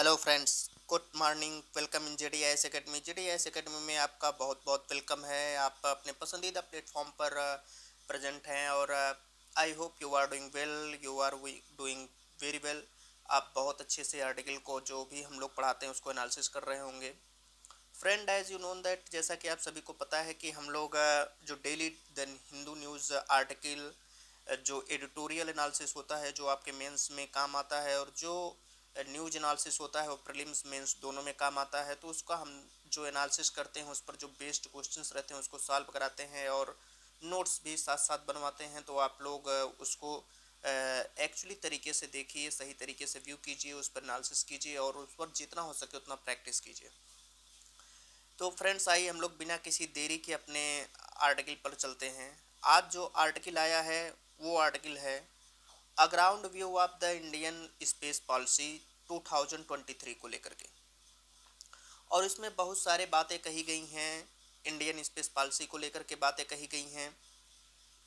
Hello friends good morning welcome in J D S academy J D S academy में आपका बहुत बहुत welcome है। आप अपने पसंदीदा प्लेटफॉर्म पर प्रेजेंट हैं और I hope you are doing well you are doing very well आप बहुत अच्छे से आर्टिकल को जो भी हम लोग पढ़ाते हैं उसको एनालिसिस कर रहे होंगे। Friend as you known that जैसा कि आप सभी को पता है कि हम लोग जो daily the Hindu news article जो एडिटोरियल एनालिसिस होता है, जो आपके मेंस में काम आता है और जो न्यूज़ एनालिसिस होता है वो प्रीलिम्स मेंस दोनों में काम आता है तो उसका हम जो एनालिसिस करते हैं, उस पर जो बेस्ड क्वेश्चंस रहते हैं, उसको सॉल्व कराते हैं और नोट्स भी साथ साथ बनवाते हैं तो आप लोग उसको एक्चुअली तरीके से देखिए, सही तरीके से व्यू कीजिए, उस पर एनालिसिस कीजिए और उस पर जितना हो सके उतना प्रैक्टिस कीजिए। तो फ्रेंड्स आइए हम लोग बिना किसी देरी के अपने आर्टिकल पर चलते हैं। आज जो आर्टिकल आया है, वो आर्टिकल है a ground view of the Indian space policy 2023 को लेकर के। और इसमें बहुत सारे बातें कही गई हैं इंडियन स्पेस पॉलिसी को लेकर के बातें कही गई हैं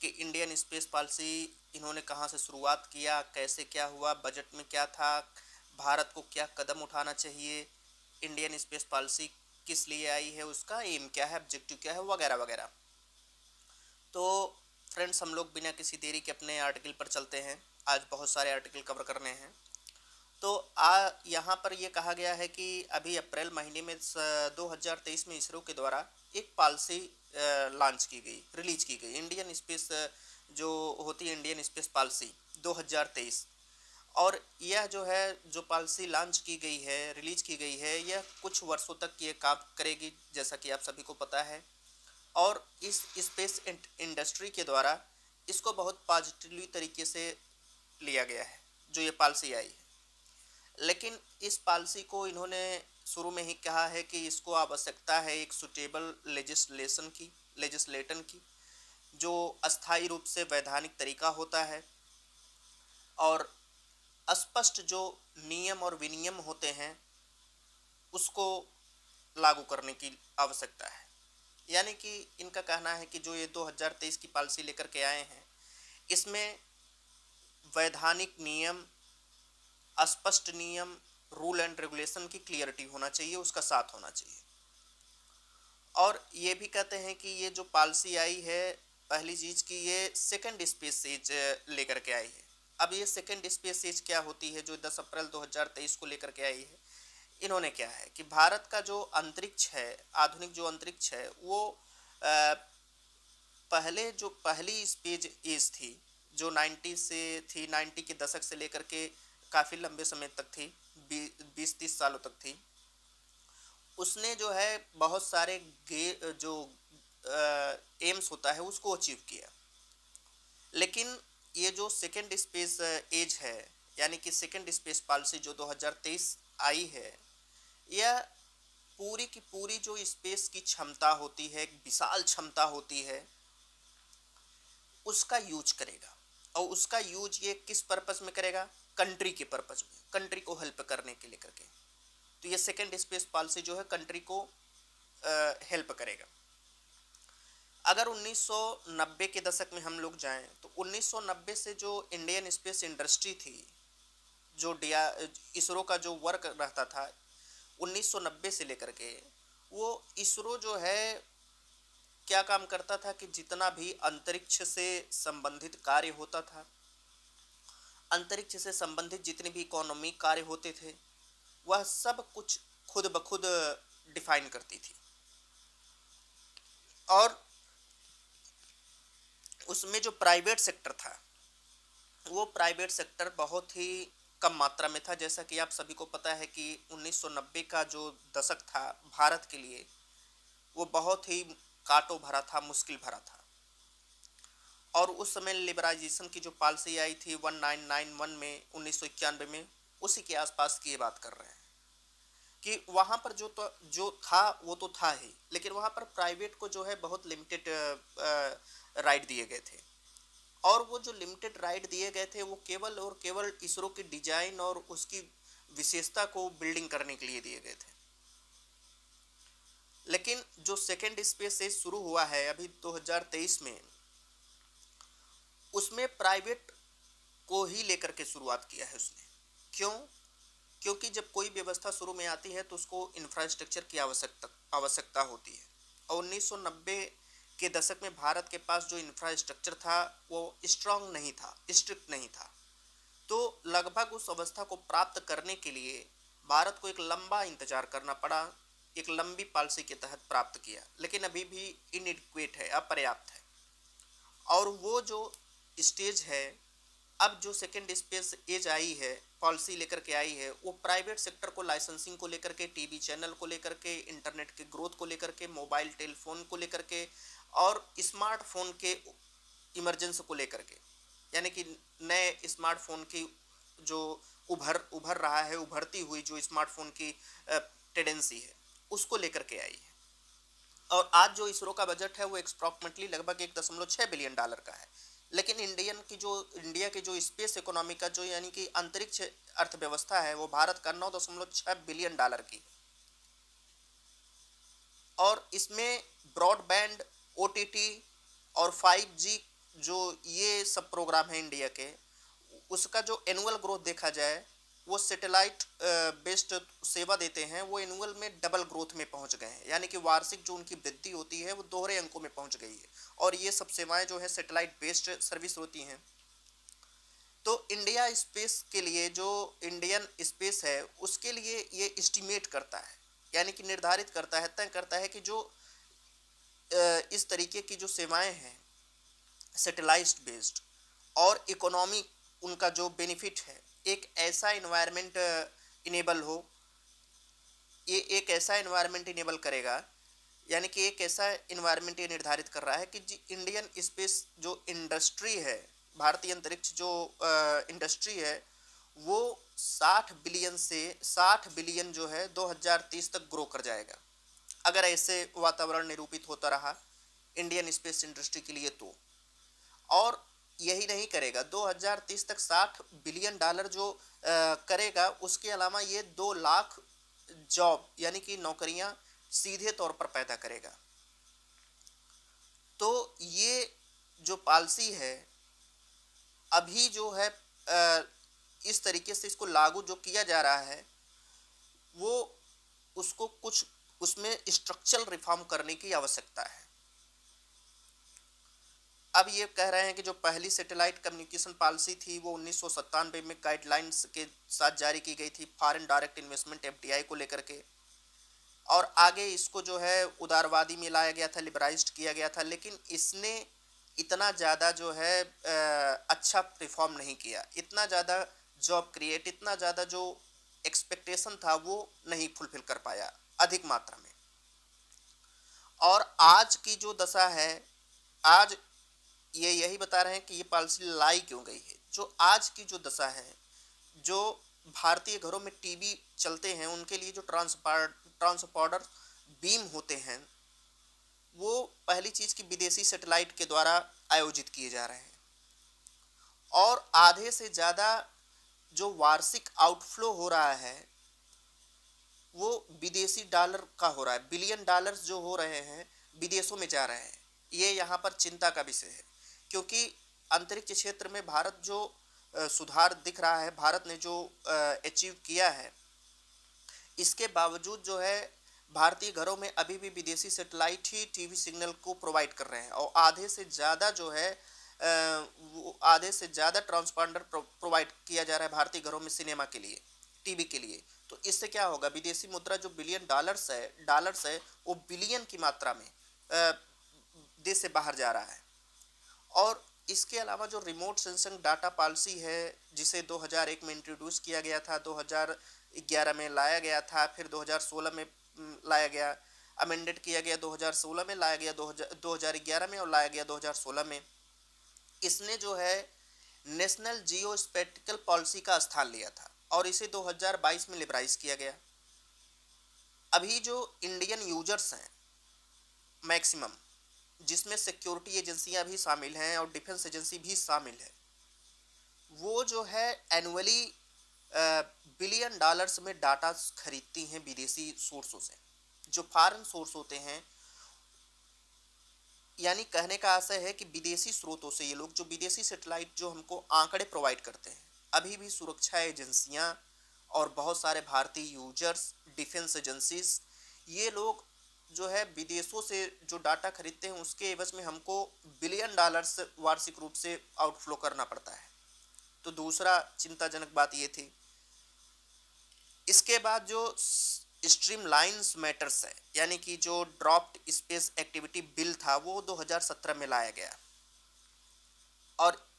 कि इंडियन स्पेस पॉलिसी इन्होंने कहाँ से शुरुआत किया, कैसे क्या हुआ बजट में क्या था, भारत को क्या कदम उठाना चाहिए इंडियन स्पेस पॉलिसी किस लिए आई है, उसका एम क्या है ऑब्जेक्टिव क्या है, वगैरह वगैरह। तो फ्रेंड्स हम लोग बिना किसी देरी के अपने आर्टिकल पर चलते हैं। आज बहुत सारे आर्टिकल कवर करने हैं। तो आ, यहाँ पर ये कहा गया है कि अभी अप्रैल महीने में 2023 में इसरो के द्वारा एक पॉलिसी लॉन्च की गई रिलीज़ की गई। इंडियन स्पेस जो होती है इंडियन स्पेस पॉलिसी 2023 और यह जो है, जो पॉलिसी लॉन्च की गई है रिलीज़ की गई है, यह कुछ वर्षों तक ये काम करेगी, जैसा कि आप सभी को पता है। और इस स्पेस इंडस्ट्री के द्वारा इसको बहुत पॉजिटिवली तरीके से लिया गया है, जो ये पॉलिसी आई है। लेकिन इस पॉलिसी को इन्होंने शुरू में ही कहा है कि इसको आवश्यकता है एक सुटेबल लेजिस्लेशन की लेजिस्लेटन की, जो अस्थाई रूप से वैधानिक तरीका होता है और स्पष्ट जो नियम और विनियम होते हैं, उसको लागू करने की आवश्यकता है। यानी कि इनका कहना है कि जो ये 2023 की पॉलिसी लेकर के आए हैं, इसमें वैधानिक नियम स्पष्ट नियम रूल एंड रेगुलेशन की क्लियरिटी होना चाहिए उसका साथ होना चाहिए। और ये भी कहते हैं कि ये जो पॉलिसी आई है पहली चीज़ की ये सेकंड स्पेस सेज लेकर के आई है। अब ये सेकंड स्पेस सेज क्या होती है जो 10 अप्रैल 2023 को लेकर के आई है इन्होंने क्या है कि भारत का जो अंतरिक्ष है आधुनिक जो अंतरिक्ष है वो आ, पहले जो पहली स्पेज एज थी जो 90 से, थी 90 के दशक से लेकर के काफ़ी लंबे समय तक थी बीस, तीस सालों तक थी। उसने जो है बहुत सारे गे, जो एम्स होता है उसको अचीव किया। लेकिन ये जो सेकेंड स्पेस एज है, यानी कि सेकेंड स्पेस पॉलिसी जो 2023 आई है, यह पूरी की पूरी जो स्पेस की क्षमता होती है, एक विशाल क्षमता होती है, उसका यूज़ करेगा। और उसका यूज़ ये किस पर्पस में करेगा? कंट्री के पर्पस में। कंट्री को हेल्प करने के लिए करके। तो ये सेकेंड स्पेस पॉलिसी जो है कंट्री को हेल्प करेगा। अगर 1990 के दशक में हम लोग जाएँ तो 1990 से जो इंडियन स्पेस इंडस्ट्री थी, जो डिया, इसरो का जो वर्क रहता था 1990 से लेकर के, वो इसरो जो है क्या काम करता था कि जितना भी अंतरिक्ष से संबंधित कार्य होता था, अंतरिक्ष से संबंधित जितने भी इकोनॉमिक कार्य होते थे, वह सब कुछ खुद ब खुद डिफाइन करती थी। और उसमें जो प्राइवेट सेक्टर था, वो प्राइवेट सेक्टर बहुत ही कम मात्रा में था। जैसा कि आप सभी को पता है कि 1990 का जो दशक था भारत के लिए, वो बहुत ही काटो भरा था, मुश्किल भरा था। और उस समय लिबराइजेशन की जो पॉलिसी आई थी 1991 में, उन्नीस सौ इक्यानबे में, उसी के आसपास की ये बात कर रहे हैं। कि वहाँ पर जो तो जो था, वो तो था ही, लेकिन वहाँ पर प्राइवेट को जो है बहुत लिमिटेड राइट दिए गए थे। और वो जो लिमिटेड राइट दिए गए थे, वो केवल और केवल इसरो की डिज़ाइन और उसकी विशेषता को बिल्डिंग करने के लिए दिए गए थे। लेकिन जो सेकेंड स्पेस से शुरू हुआ है, अभी 2023 में, उसमें प्राइवेट को ही लेकर के शुरुआत किया है उसने। क्यों? क्योंकि जब कोई व्यवस्था शुरू में आती है तो उसको इंफ्रास्ट्रक्चर की आवश्यकता आवश्यकता होती है। और 1990 के दशक में भारत के पास जो इंफ्रास्ट्रक्चर था, वो स्ट्रांग नहीं था स्ट्रिक्ट नहीं था। तो लगभग उस अवस्था को प्राप्त करने के लिए, भारत को एक लंबा इंतज़ार करना पड़ा एक लंबी पॉलिसी के तहत प्राप्त किया। लेकिन अभी भी इनइक्वेट है, अपर्याप्त है। और वो जो स्टेज है, अब जो सेकेंड स्पेस एज आई है पॉलिसी लेकर के आई है, वो प्राइवेट सेक्टर को लाइसेंसिंग को लेकर के टीवी चैनल को लेकर के इंटरनेट के ग्रोथ को लेकर के मोबाइल टेलीफोन को लेकर के, और स्मार्टफ़ोन के इमरजेंस को लेकर के। यानी कि नए स्मार्टफ़ोन की जो उभर उभर रहा है, उभरती हुई जो स्मार्टफ़ोन की टेंडेंसी है। उसको लेकर के आई है। और आज जो इसरो का बजट है, वो एक्सप्रॉक्टमेटली लगभग एक दशमलव छः बिलियन डॉलर का है। लेकिन इंडियन की जो, इंडिया की जो स्पेस इकोनॉमी का जो यानी कि अंतरिक्ष अर्थव्यवस्था है, वो भारत का नौ दशमलव छः बिलियन डॉलर की है। और इसमें ब्रॉडबैंड ओटीटी और 5G जो ये सब प्रोग्राम है इंडिया के, उसका जो एनुअल ग्रोथ देखा जाए वो सेटेलाइट बेस्ड सेवा देते हैं, वो एनुअल में डबल ग्रोथ में पहुँच गए हैं। यानी कि वार्षिक जो उनकी वृद्धि होती है, वो दोहरे अंकों में पहुँच गई है। और ये सब सेवाएँ जो है सेटेलाइट बेस्ड सर्विस होती हैं। तो इंडिया स्पेस के लिए, जो इंडियन स्पेस है, उसके लिए ये इस्टीमेट करता है। यानी कि निर्धारित करता है, तय करता है कि जो इस तरीके की जो सेवाएँ हैं सेटेलाइट बेस्ड और इकोनॉमी उनका जो बेनिफिट है एक ऐसा इन्वायरमेंट इनेबल हो, ये एक ऐसा इन्वायरमेंट इनेबल करेगा, यानी कि एक ऐसा इन्वायरमेंट ये निर्धारित कर रहा है कि जी इंडियन स्पेस जो इंडस्ट्री है, भारतीय अंतरिक्ष जो इंडस्ट्री है, वो 60 बिलियन से 60 बिलियन जो है 2030 तक ग्रो कर जाएगा। अगर ऐसे वातावरण निरूपित होता रहा इंडियन स्पेस इंडस्ट्री के लिए तो। और यही नहीं करेगा। 2030 तक 60 बिलियन डॉलर जो आ, करेगा उसके अलावा ये दो लाख जॉब यानी कि नौकरियाँ सीधे तौर पर पैदा करेगा। तो ये जो पॉलिसी है अभी जो है आ, इस तरीके से इसको लागू जो किया जा रहा है वो उसको कुछ उसमें स्ट्रक्चरल रिफॉर्म करने की आवश्यकता है। अब ये कह रहे हैं कि जो पहली सैटेलाइट कम्युनिकेशन पॉलिसी थी, वो उन्नीस सौ सत्तानवे में गाइडलाइंस के साथ जारी की गई थी फॉरेन डायरेक्ट इन्वेस्टमेंट एफ़ को लेकर के। और आगे इसको जो है, उदारवादी में लाया गया था लिबराइज किया गया था, लेकिन इसने इतना ज़्यादा जो है अच्छा परफॉर्म नहीं किया। इतना ज़्यादा जॉब क्रिएट इतना ज़्यादा जो एक्सपेक्टेशन था, वो नहीं फुलफिल कर पाया, अधिक मात्रा में। और आज की जो दशा है, आज ये यही बता रहे हैं कि ये पॉलिसी लाई क्यों गई है? जो आज की जो दशा है, जो भारतीय घरों में टीवी चलते हैं, उनके लिए जो ट्रांसपार ट्रांसपोर्डर बीम होते हैं, वो पहली चीज़ की विदेशी सेटेलाइट के द्वारा आयोजित किए जा रहे हैं। और आधे से ज़्यादा जो वार्षिक आउटफ्लो हो रहा है, वो विदेशी डॉलर का हो रहा है। बिलियन डॉलर्स जो हो रहे हैं, विदेशों में जा रहे हैं। ये यहाँ पर चिंता का विषय है। क्योंकि अंतरिक्ष क्षेत्र में भारत जो सुधार दिख रहा है, भारत ने जो अचीव किया है, इसके बावजूद जो है, भारतीय घरों में अभी भी विदेशी सेटेलाइट ही टीवी सिग्नल को प्रोवाइड कर रहे हैं और आधे से ज़्यादा जो है वो आधे से ज़्यादा ट्रांसपांडर प्रोवाइड किया जा रहा है भारतीय घरों में सिनेमा के लिए टीवी के लिए। तो इससे क्या होगा, विदेशी मुद्रा जो बिलियन डॉलर्स है डॉलर्स है, वो बिलियन की मात्रा में देश से बाहर जा रहा है। और इसके अलावा जो रिमोट सेंसिंग डाटा पॉलिसी है, जिसे 2001 में इंट्रोड्यूस किया गया था 2011 में लाया गया था, फिर 2016 में लाया गया अमेंडेड किया गया 2016 में लाया गया 2011 में और लाया गया 2016 में। इसने जो है नेशनल जियो स्पेटिकल पॉलिसी का स्थान लिया था और इसे 2022 में लिबराइज किया गया। अभी जो इंडियन यूज़र्स हैं मैक्सिमम जिसमें सिक्योरिटी एजेंसियाँ भी शामिल हैं और डिफेंस एजेंसी भी शामिल है, वो जो है एनुअली बिलियन डॉलर्स में डाटा खरीदती हैं विदेशी सोर्सों से, जो फॉरेन सोर्स होते हैं। यानी कहने का आशय है कि विदेशी स्रोतों से ये लोग, जो विदेशी सेटेलाइट जो हमको आंकड़े प्रोवाइड करते हैं, अभी भी सुरक्षा एजेंसियाँ और बहुत सारे भारतीय यूज़र्स डिफेंस एजेंसीज ये लोग जो है विदेशों से जो डाटा खरीदते हैं, उसके एवज में हमको बिलियन डॉलर्स वार्षिक रूप से आउटफ्लो करना पड़ता है। तो दूसरा चिंताजनक बात ये थी। इसके बाद जो स्ट्रीम लाइन्स मैटर्स है, यानी कि जो ड्रॉप्ड स्पेस एक्टिविटी बिल था, वो 2017 में लाया गया। और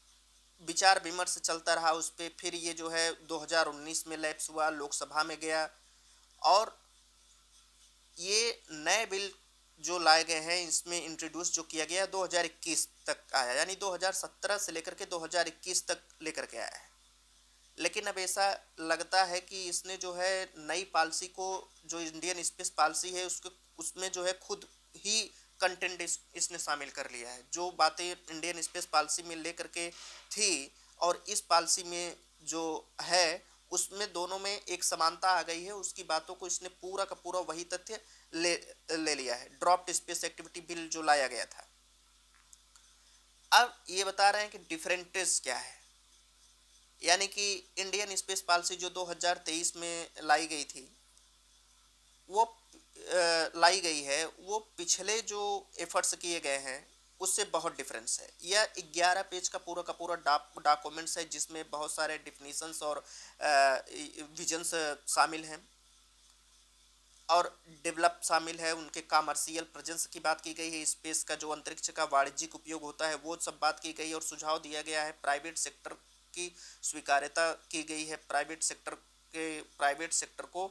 विचार विमर्श चलता रहा उस पर फिर ये जो है 2019 में लैप्स हुआ, लोकसभा में गया, और ये नए बिल जो लाए गए हैं इसमें इंट्रोड्यूस जो किया गया 2021 तक आया यानी 2017 से लेकर के 2021 तक लेकर के आया है। लेकिन अब ऐसा लगता है कि इसने जो है नई पॉलिसी को जो इंडियन स्पेस पॉलिसी है उसके उसमें जो है खुद ही कंटेंट इस, इसने शामिल कर लिया है। जो बातें इंडियन स्पेस पॉलिसी में लेकर के थी और इस पॉलिसी में जो है उसमें दोनों में एक समानता आ गई है, उसकी बातों को इसने पूरा का पूरा वही तथ्य ले ले लिया है। ड्रॉप्ड स्पेस एक्टिविटी बिल जो लाया गया था। अब ये बता रहे हैं कि डिफरेंटेज क्या है। यानी कि इंडियन स्पेस पॉलिसी जो 2023 में लाई गई थी, वो लाई गई है, वो पिछले जो एफर्ट्स किए गए हैं उससे बहुत डिफरेंस है। यह ग्यारह पेज का पूरा का पूरा डॉक्यूमेंट्स है, जिसमें बहुत सारे डिफिनीशंस और विजन्स शामिल हैं। और डेवलप शामिल है, उनके कॉमर्शियल प्रेजेंस की बात की गई है स्पेस का जो अंतरिक्ष का वाणिज्यिक उपयोग होता है, वो सब बात की गई और सुझाव दिया गया है। प्राइवेट सेक्टर की स्वीकार्यता की गई है। प्राइवेट सेक्टर के प्राइवेट सेक्टर को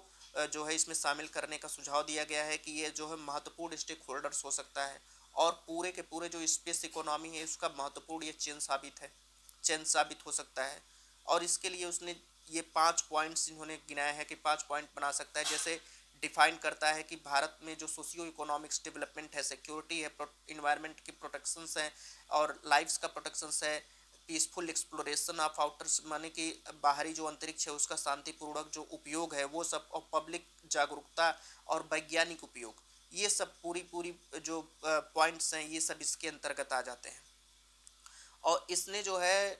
जो है इसमें शामिल करने का सुझाव दिया गया है कि ये जो है महत्वपूर्ण स्टेक होल्डर्स हो सकता है। और पूरे के पूरे जो स्पेस इकोनॉमी है, उसका महत्वपूर्ण ये चेंज साबित है, चेंज साबित हो सकता है। और इसके लिए उसने ये पाँच पॉइंट्स इन्होंने गिनाया है कि पाँच पॉइंट बना सकता है। जैसे डिफाइन करता है कि भारत में जो सोशियो इकोनॉमिक्स डेवलपमेंट है, सिक्योरिटी है इन्वायरमेंट की प्रोटेक्शंस हैं और लाइफ्स का प्रोटेक्शंस है पीसफुल एक्सप्लोरेशन ऑफ़ आउटर्स माने कि बाहरी जो अंतरिक्ष है, उसका शांतिपूर्वक जो उपयोग है, वो सब और पब्लिक जागरूकता और वैज्ञानिक उपयोग। ये सब पूरी पूरी जो पॉइंट्स हैं, ये सब इसके अंतर्गत आ जाते हैं। और इसने जो है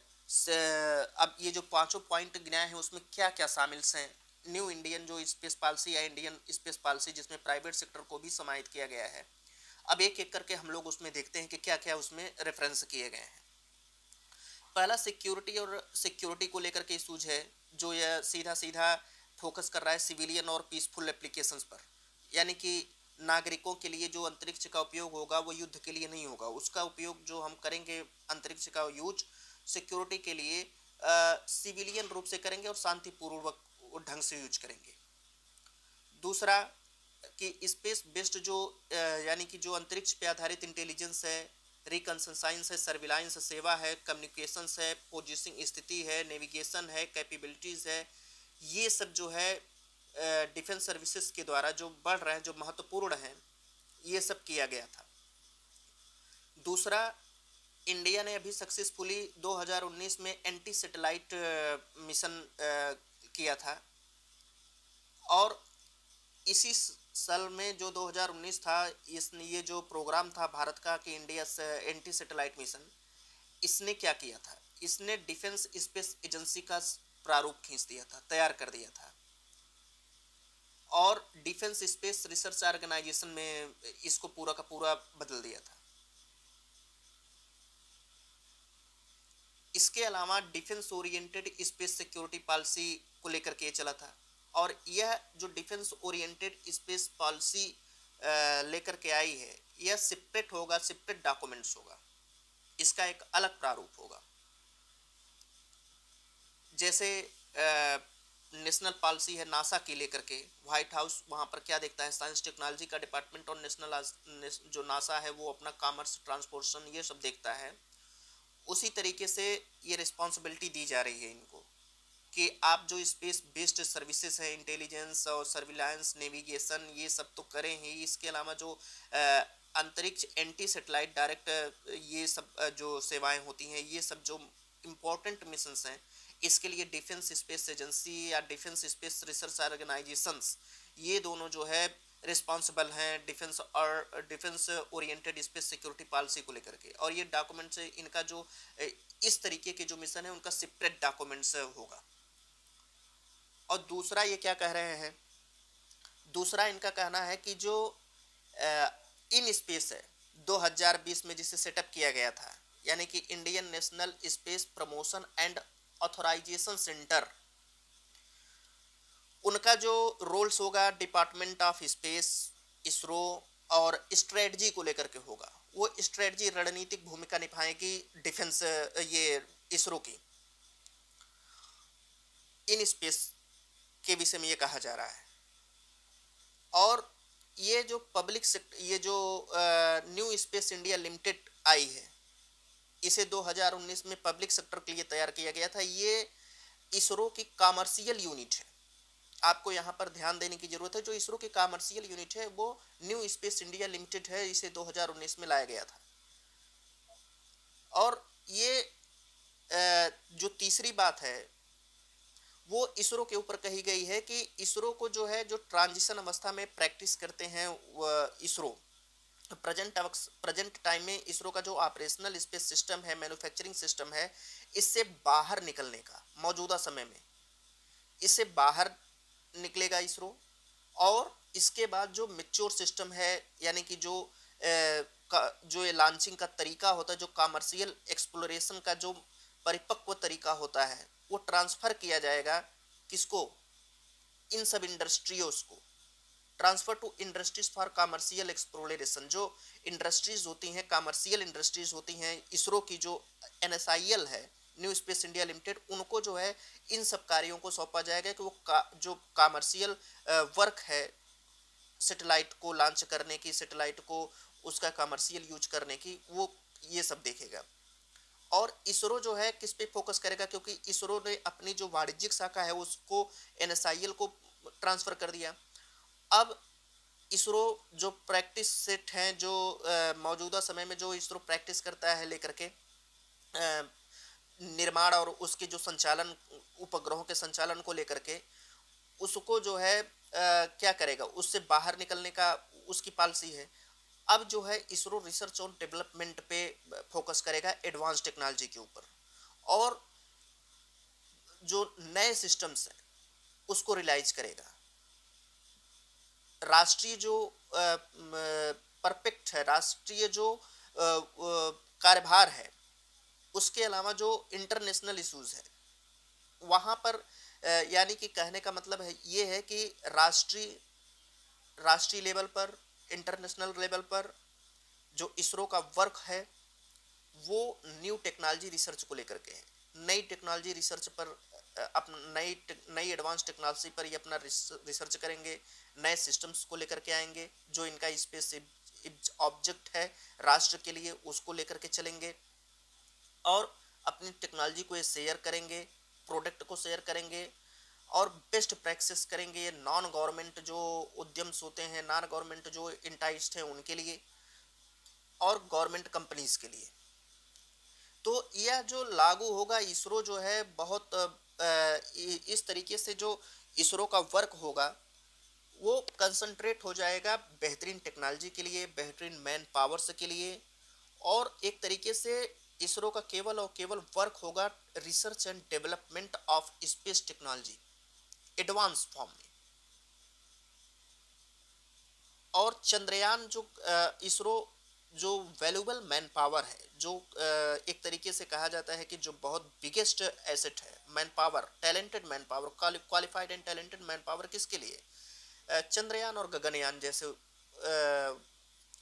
अब ये जो पाँचों पॉइंट गिनाए हैं, उसमें क्या क्या शामिल हैं? न्यू इंडियन जो स्पेस पॉलिसी या इंडियन स्पेस पॉलिसी जिसमें प्राइवेट सेक्टर को भी समाहित किया गया है। अब एक एक करके हम लोग उसमें देखते हैं कि क्या क्या उसमें रेफरेंस किए गए हैं। पहला सिक्योरिटी और सिक्योरिटी को लेकर के इशूज है, जो यह सीधा सीधा फोकस कर रहा है सिविलियन और पीसफुल एप्लीकेशंस पर। यानी कि नागरिकों के लिए जो अंतरिक्ष का उपयोग होगा, वो युद्ध के लिए नहीं होगा। उसका उपयोग जो हम करेंगे अंतरिक्ष का यूज़ सिक्योरिटी के लिए सिविलियन रूप से करेंगे और शांतिपूर्वक ढंग से यूज़ करेंगे। दूसरा, कि स्पेस बेस्ड जो यानी कि जो अंतरिक्ष पे आधारित इंटेलिजेंस है रिकनसाइंस है सर्विलांस सेवा है कम्युनिकेशंस है पोजिशनिंग स्थिति है नेविगेशन है कैपेबिलिटीज़ है, ये सब जो है डिफेंस सर्विसेज़ के द्वारा जो बढ़ रहे हैं, जो महत्वपूर्ण हैं, ये सब किया गया था। दूसरा इंडिया ने अभी सक्सेसफुली 2019 में एंटी सेटेलाइट मिशन किया था। और इसी साल में जो 2019 था इसने ये जो प्रोग्राम था भारत का कि इंडिया एंटी सेटेलाइट मिशन इसने क्या किया था? इसने डिफेंस स्पेस एजेंसी का प्रारूप खींच दिया था, तैयार कर दिया था। और डिफेंस स्पेस रिसर्च ऑर्गेनाइजेशन में इसको पूरा का पूरा बदल दिया था। इसके अलावा defence oriented space security policy को लेकर के चला था। और यह जो डिफेंस ओरिएंटेड स्पेस पॉलिसी लेकर के आई है, यह सिपरेट होगा सिपरेट डॉक्यूमेंट्स होगा। इसका एक अलग प्रारूप होगा। जैसे नेशनल पॉलिसी है नासा की लेकर के। व्हाइट हाउस वहाँ पर क्या देखता है? साइंस टेक्नोलॉजी का डिपार्टमेंट और नेशनल जो नासा है, वो अपना कॉमर्स ट्रांसपोर्टेशन ये सब देखता है। उसी तरीके से ये रिस्पॉन्सिबिलिटी दी जा रही है इनको कि आप जो स्पेस बेस्ड सर्विसेज़ हैं इंटेलिजेंस और सर्विलांस नेविगेशन ये सब तो करें ही। इसके अलावा जो अंतरिक्ष एंटी सेटेलाइट डायरेक्ट ये सब जो सेवाएँ होती हैं, ये सब जो इम्पोर्टेंट मिशंस हैं इसके लिए डिफेंस स्पेस एजेंसी या डिफेंस स्पेस रिसर्च ऑर्गेनाइजेशंस, ये दोनों जो है रिस्पॉन्सिबल हैं डिफेंस और defence oriented space security policy को लेकर के। और ये डॉक्यूमेंट्स, इनका जो इस तरीके के जो मिशन है, उनका सेपरेट डॉक्यूमेंट्स होगा। और दूसरा ये क्या कह रहे हैं? दूसरा इनका कहना है कि जो इन स्पेस है 2020 में जिसे सेटअप किया गया था, यानी कि Indian national space promotion and authorisation centre उनका जो रोल्स होगा डिपार्टमेंट ऑफ़ स्पेस इसरो और स्ट्रेटजी को लेकर के होगा। वो स्ट्रेटजी रणनीतिक भूमिका निभाएगी डिफेंस ये इसरो की। इन स्पेस के विषय में ये कहा जा रहा है। और ये जो पब्लिक सेक्टर ये जो न्यू स्पेस इंडिया लिमिटेड आई है इसे 2019 में पब्लिक सेक्टर के लिए तैयार किया गया था। ये इसरो की कॉमर्शियल यूनिट है। आपको यहाँ पर ध्यान देने की ज़रूरत है, जो इसरो की कॉमर्शियल यूनिट है, वो न्यू स्पेस इंडिया लिमिटेड है, इसे 2019 में लाया गया था। और ये जो तीसरी बात है, वो इसरो के ऊपर कही गई है कि इसरो को जो है, जो ट्रांजिशन अवस्था में प्रैक्टिस करते हैं इसरो प्रेजेंट प्रेजेंट टाइम में इसरो का जो ऑपरेशनल स्पेस सिस्टम है मैन्युफैक्चरिंग सिस्टम है इससे बाहर निकलने का मौजूदा समय में इससे बाहर निकलेगा इसरो और इसके बाद जो मेच्योर सिस्टम है यानी कि जो ए, का, जो ये लॉन्चिंग का तरीका होता है जो कॉमर्शियल एक्सप्लोरेशन का जो परिपक्व तरीका होता है वो ट्रांसफ़र किया जाएगा किसको? इन सब इंडस्ट्रियों को। Transfer to industries for commercial exploration जो इंडस्ट्रीज़ होती हैं कॉमर्शियल इंडस्ट्रीज़ होती हैं इसरो की जो एनएसआईएल है न्यू स्पेस इंडिया लिमिटेड उनको जो है इन सब कार्यों को सौंपा जाएगा कि वो का, जो कॉमर्शियल वर्क है सेटेलाइट को लॉन्च करने की सेटेलाइट को उसका कॉमर्शियल यूज़ करने की वो ये सब देखेगा। और इसरो जो है किस पे फोकस करेगा क्योंकि इसरो ने अपनी जो वाणिज्यिक शाखा है उसको एनएसआईएल को ट्रांसफ़र कर दिया। अब इसरो जो प्रैक्टिस सेट हैं जो मौजूदा समय में जो इसरो प्रैक्टिस करता है लेकर के निर्माण और उसके जो संचालन उपग्रहों के संचालन को लेकर के उसको जो है आ, क्या करेगा? उससे बाहर निकलने का उसकी पॉलिसी है। अब जो है इसरो रिसर्च ऑन डेवलपमेंट पे फोकस करेगा एडवांस टेक्नोलॉजी के ऊपर। और जो नए सिस्टम्स हैं उसको रिलाइज करेगा। राष्ट्रीय जो परफेक्ट है, राष्ट्रीय जो कार्यभार है, उसके अलावा जो इंटरनेशनल इशूज़ है, वहाँ पर यानी कि कहने का मतलब है, ये है कि राष्ट्रीय राष्ट्रीय लेवल पर इंटरनेशनल लेवल पर जो इसरो का वर्क है, वो न्यू टेक्नोलॉजी रिसर्च को लेकर के है। नई टेक्नोलॉजी रिसर्च पर अपना नई नई एडवांस टेक्नोलॉजी पर ये अपना रिसर्च करेंगे, नए सिस्टम्स को लेकर के आएँगे, जो इनका स्पेस ऑब्जेक्ट है, राष्ट्र के लिए उसको लेकर के चलेंगे और अपनी टेक्नोलॉजी को ये शेयर करेंगे प्रोडक्ट को शेयर करेंगे और बेस्ट प्रैक्टिस करेंगे, ये नॉन गवर्नमेंट जो उद्यम्स होते हैं नॉन गवर्नमेंट जो इंटाइस्ट हैं उनके लिए और गवर्नमेंट कंपनीज़ के लिए। तो यह जो लागू होगा, इसरो जो है बहुत इस तरीके से जो इसरो का वर्क होगा, वो कंसंट्रेट हो जाएगा बेहतरीन टेक्नोलॉजी के लिए, बेहतरीन मैन पावर्स के लिए और एक तरीके से इसरो का केवल और केवल वर्क होगा research and development of space technology advance form में। और चंद्रयान जो इसरो जो वैल्यूबल मैन पावर है, जो एक तरीके से कहा जाता है कि जो बहुत बिगेस्ट एसेट है man power talented man power qualified and talented man power किसके लिए? चंद्रयान और गगनयान जैसे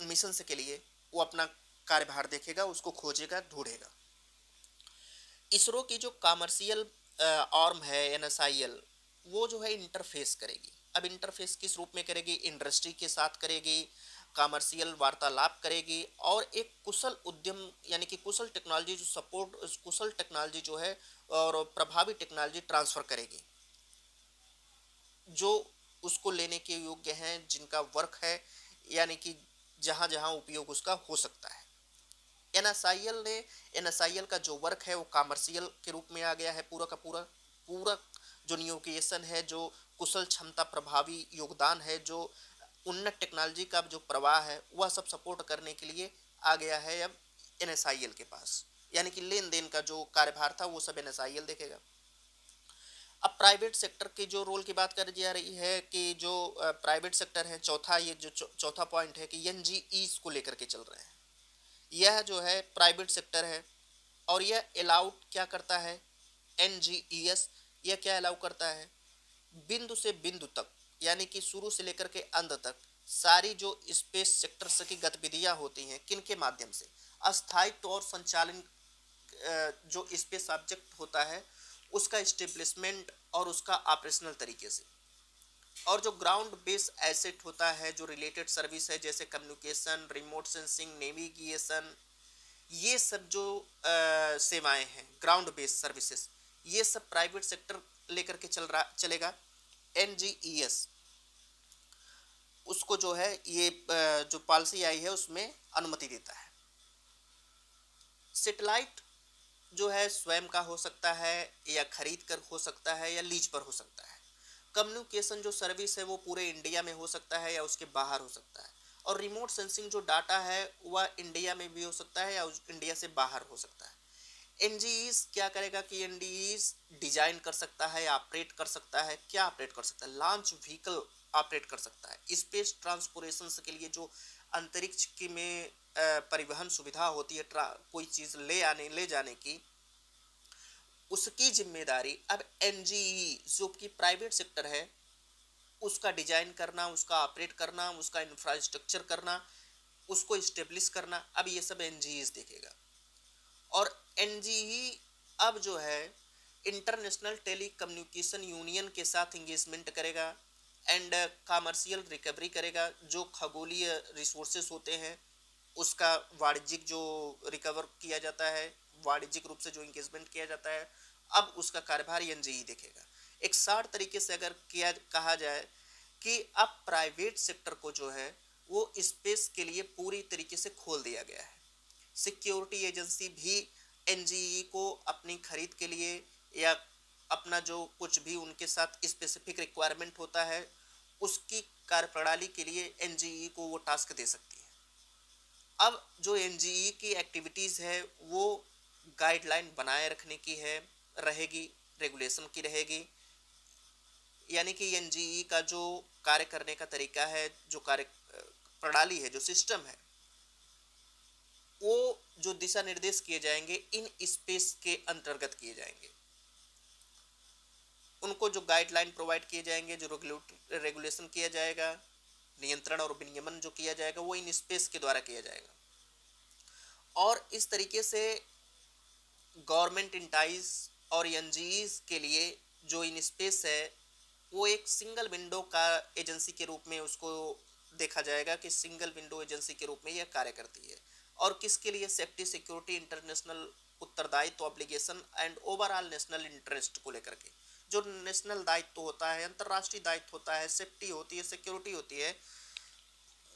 मिशन के लिए वो अपना कार्यभार देखेगा, उसको खोजेगा, ढूंढेगा। इसरो की जो कॉमर्शियल आर्म है एनएसआईएल वो जो है इंटरफेस करेगी। अब इंटरफेस किस रूप में करेगी? इंडस्ट्री के साथ करेगी कॉमर्शियल वार्तालाप करेगी और एक कुशल उद्यम, यानी कि कुशल टेक्नोलॉजी जो सपोर्ट कुशल टेक्नोलॉजी जो है और प्रभावी टेक्नोलॉजी ट्रांसफ़र करेगी। जो उसको लेने के योग्य हैं, जिनका वर्क है, यानी कि जहाँ जहाँ उपयोग उसका हो सकता है। एन ने एन का जो वर्क है, वो कॉमर्शियल के रूप में आ गया है पूरा का पूरा पूरा जो नियोगेशन है, जो कुशल क्षमता प्रभावी योगदान है, जो उन्नत टेक्नोलॉजी का जो प्रवाह है, वह सब सपोर्ट करने के लिए आ गया है अब एनएसआईएल के पास। यानी कि लेन देन का जो कार्यभार था, वो सब एनएसआईएल देखेगा। अब प्राइवेट सेक्टर के जो रोल की बात करी जा रही है कि जो प्राइवेट सेक्टर है, चौथा ये जो चौथा पॉइंट है कि एन को लेकर के चल रहे हैं। यह जो है प्राइवेट सेक्टर है और यह अलाउड क्या करता है? एनजीईएस यह क्या अलाउ करता है? बिंदु से बिंदु तक यानी कि शुरू से लेकर के अंत तक सारी जो स्पेस सेक्टर की गतिविधियाँ होती हैं, किन के माध्यम से? अस्थायी तौर संचालन जो स्पेस ऑब्जेक्ट होता है, उसका स्टेब्लिशमेंट और उसका ऑपरेशनल तरीके से। और जो ग्राउंड बेस एसेट होता है, जो रिलेटेड सर्विस है, जैसे कम्युनिकेशन, रिमोट सेंसिंग, नेविगेशन, ये सब जो सेवाएँ हैं, ग्राउंड बेस सर्विसेज़, ये सब प्राइवेट सेक्टर लेकर के चल रहा, चलेगा। एन जी ई एस उसको जो है, ये जो पॉलिसी आई है, उसमें अनुमति देता है। सेटेलाइट जो है, स्वयं का हो सकता है, या खरीद कर हो सकता है, या लीज पर हो सकता है। कम्युनिकेशन जो सर्विस है, वो पूरे इंडिया में हो सकता है, या उसके बाहर हो सकता है। और रिमोट सेंसिंग जो डाटा है, वह इंडिया में भी हो सकता है, या इंडिया से बाहर हो सकता है। एन क्या करेगा कि एन डिज़ाइन कर सकता है ऑपरेट कर सकता है? क्या ऑपरेट कर सकता है? लॉन्च व्हीकल ऑपरेट कर सकता है। स्पेस ट्रांसपोरेशन के लिए जो अंतरिक्ष की में परिवहन सुविधा होती है कोई चीज़ ले आने, ले जाने की, उसकी ज़िम्मेदारी अब एनजीई जो कि प्राइवेट सेक्टर है, उसका डिज़ाइन करना, उसका ऑपरेट करना, उसका इंफ्रास्ट्रक्चर करना, उसको इस्टेब्लिश करना, अब ये सब एन देखेगा। और एनजीई अब जो है इंटरनेशनल टेली कम्युनिकेशन यूनियन के साथ इंगेजमेंट करेगा एंड कमर्शियल रिकवरी करेगा, जो खगोलीय रिसोर्सेस होते हैं, उसका वाणिज्यिक जो रिकवर किया जाता है, वाणिज्यिक रूप से जो इंगेजमेंट किया जाता है, अब उसका कार्यभार एन देखेगा। एक साठ तरीके से अगर किया, कहा जाए कि अब प्राइवेट सेक्टर को जो है, वो स्पेस के लिए पूरी तरीके से खोल दिया गया है। सिक्योरिटी एजेंसी भी एनजीई को अपनी खरीद के लिए या अपना जो कुछ भी उनके साथ स्पेसिफिक रिक्वायरमेंट होता है, उसकी कार्यप्रणाली के लिए एनजीई को वो टास्क दे सकती है। अब जो एनजीई की एक्टिविटीज़ है, वो गाइडलाइन बनाए रखने की है, रहेगी रेगुलेशन की रहेगी। यानी कि एनजीई का जो कार्य करने का तरीका है, जो कार्य प्रणाली है, जो सिस्टम है वो जो दिशा निर्देश किए जाएँगे, इन स्पेस के अंतर्गत किए जाएँगे। उनको जो गाइडलाइन प्रोवाइड किए जाएँगे, जो रेगुलेशन किया जाएगा, नियंत्रण और विनियमन जो किया जाएगा, वो इन स्पेस के द्वारा किया जाएगा। और इस तरीके से गवर्नमेंट इंटाइज और एन के लिए जो इन स्पेस है, वो एक सिंगल विंडो का एजेंसी के रूप में उसको देखा जाएगा कि सिंगल विंडो एजेंसी के रूप में यह कार्य करती है। और किसके लिए सेफ्टी सिक्योरिटी इंटरनेशनल उत्तरदायित्व obligation and overall national interest को लेकर के? जो नेशनल दायित्व होता है, अंतर्राष्ट्रीय दायित्व होता है सेफ्टी होती है सिक्योरिटी होती है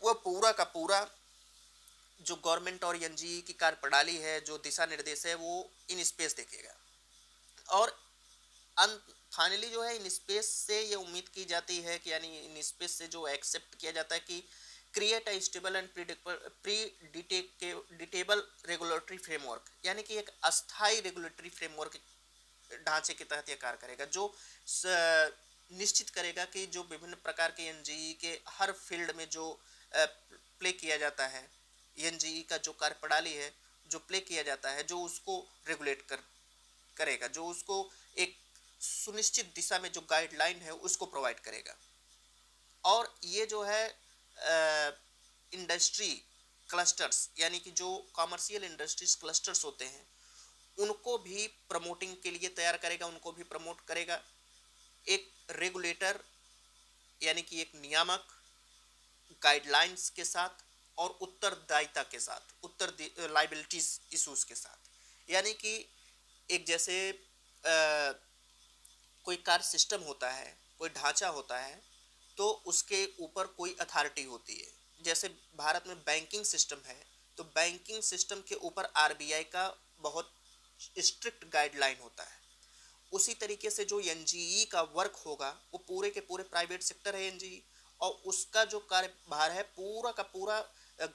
वह पूरा का पूरा जो गवर्नमेंट और एन की कार्यप्रणाली है, जो दिशा निर्देश है, वो इन स्पेस देखेगा। और फाइनली जो है, इन स्पेस से ये उम्मीद की जाती है कि यानी इन स्पेस से जो एक्सेप्ट किया जाता है कि create a stable and predictable regulatory framework यानी कि एक अस्थाई रेगुलेटरी फ्रेमवर्क ढांचे के तहत यह कार्य करेगा, जो निश्चित करेगा कि जो विभिन्न प्रकार के एन के हर फ़ील्ड में जो प्ले किया जाता है एन का जो कार्यप्रणाली है, जो प्ले किया जाता है, जो उसको रेगुलेट कर, करेगा, जो उसको एक सुनिश्चित दिशा में जो गाइडलाइन है, उसको प्रोवाइड करेगा। और ये जो है इंडस्ट्री क्लस्टर्स यानी कि जो कॉमर्शियल इंडस्ट्रीज़ क्लस्टर्स होते हैं उनको भी प्रमोटिंग के लिए तैयार करेगा उनको भी प्रमोट करेगा। एक रेगुलेटर यानी कि एक नियामक गाइडलाइंस के साथ और उत्तरदायिता के साथ उत्तर लाइबिलिटीज इशूज के साथ। यानी कि एक जैसे आ, कोई कार सिस्टम होता है कोई ढांचा होता है तो उसके ऊपर कोई अथॉरिटी होती है। जैसे भारत में बैंकिंग सिस्टम है तो बैंकिंग सिस्टम के ऊपर आरबीआई का बहुत स्ट्रिक्ट गाइडलाइन होता है। उसी तरीके से जो एनजीई का वर्क होगा, वो पूरे के पूरे प्राइवेट सेक्टर है एन और उसका जो कार्यभार है, पूरा का पूरा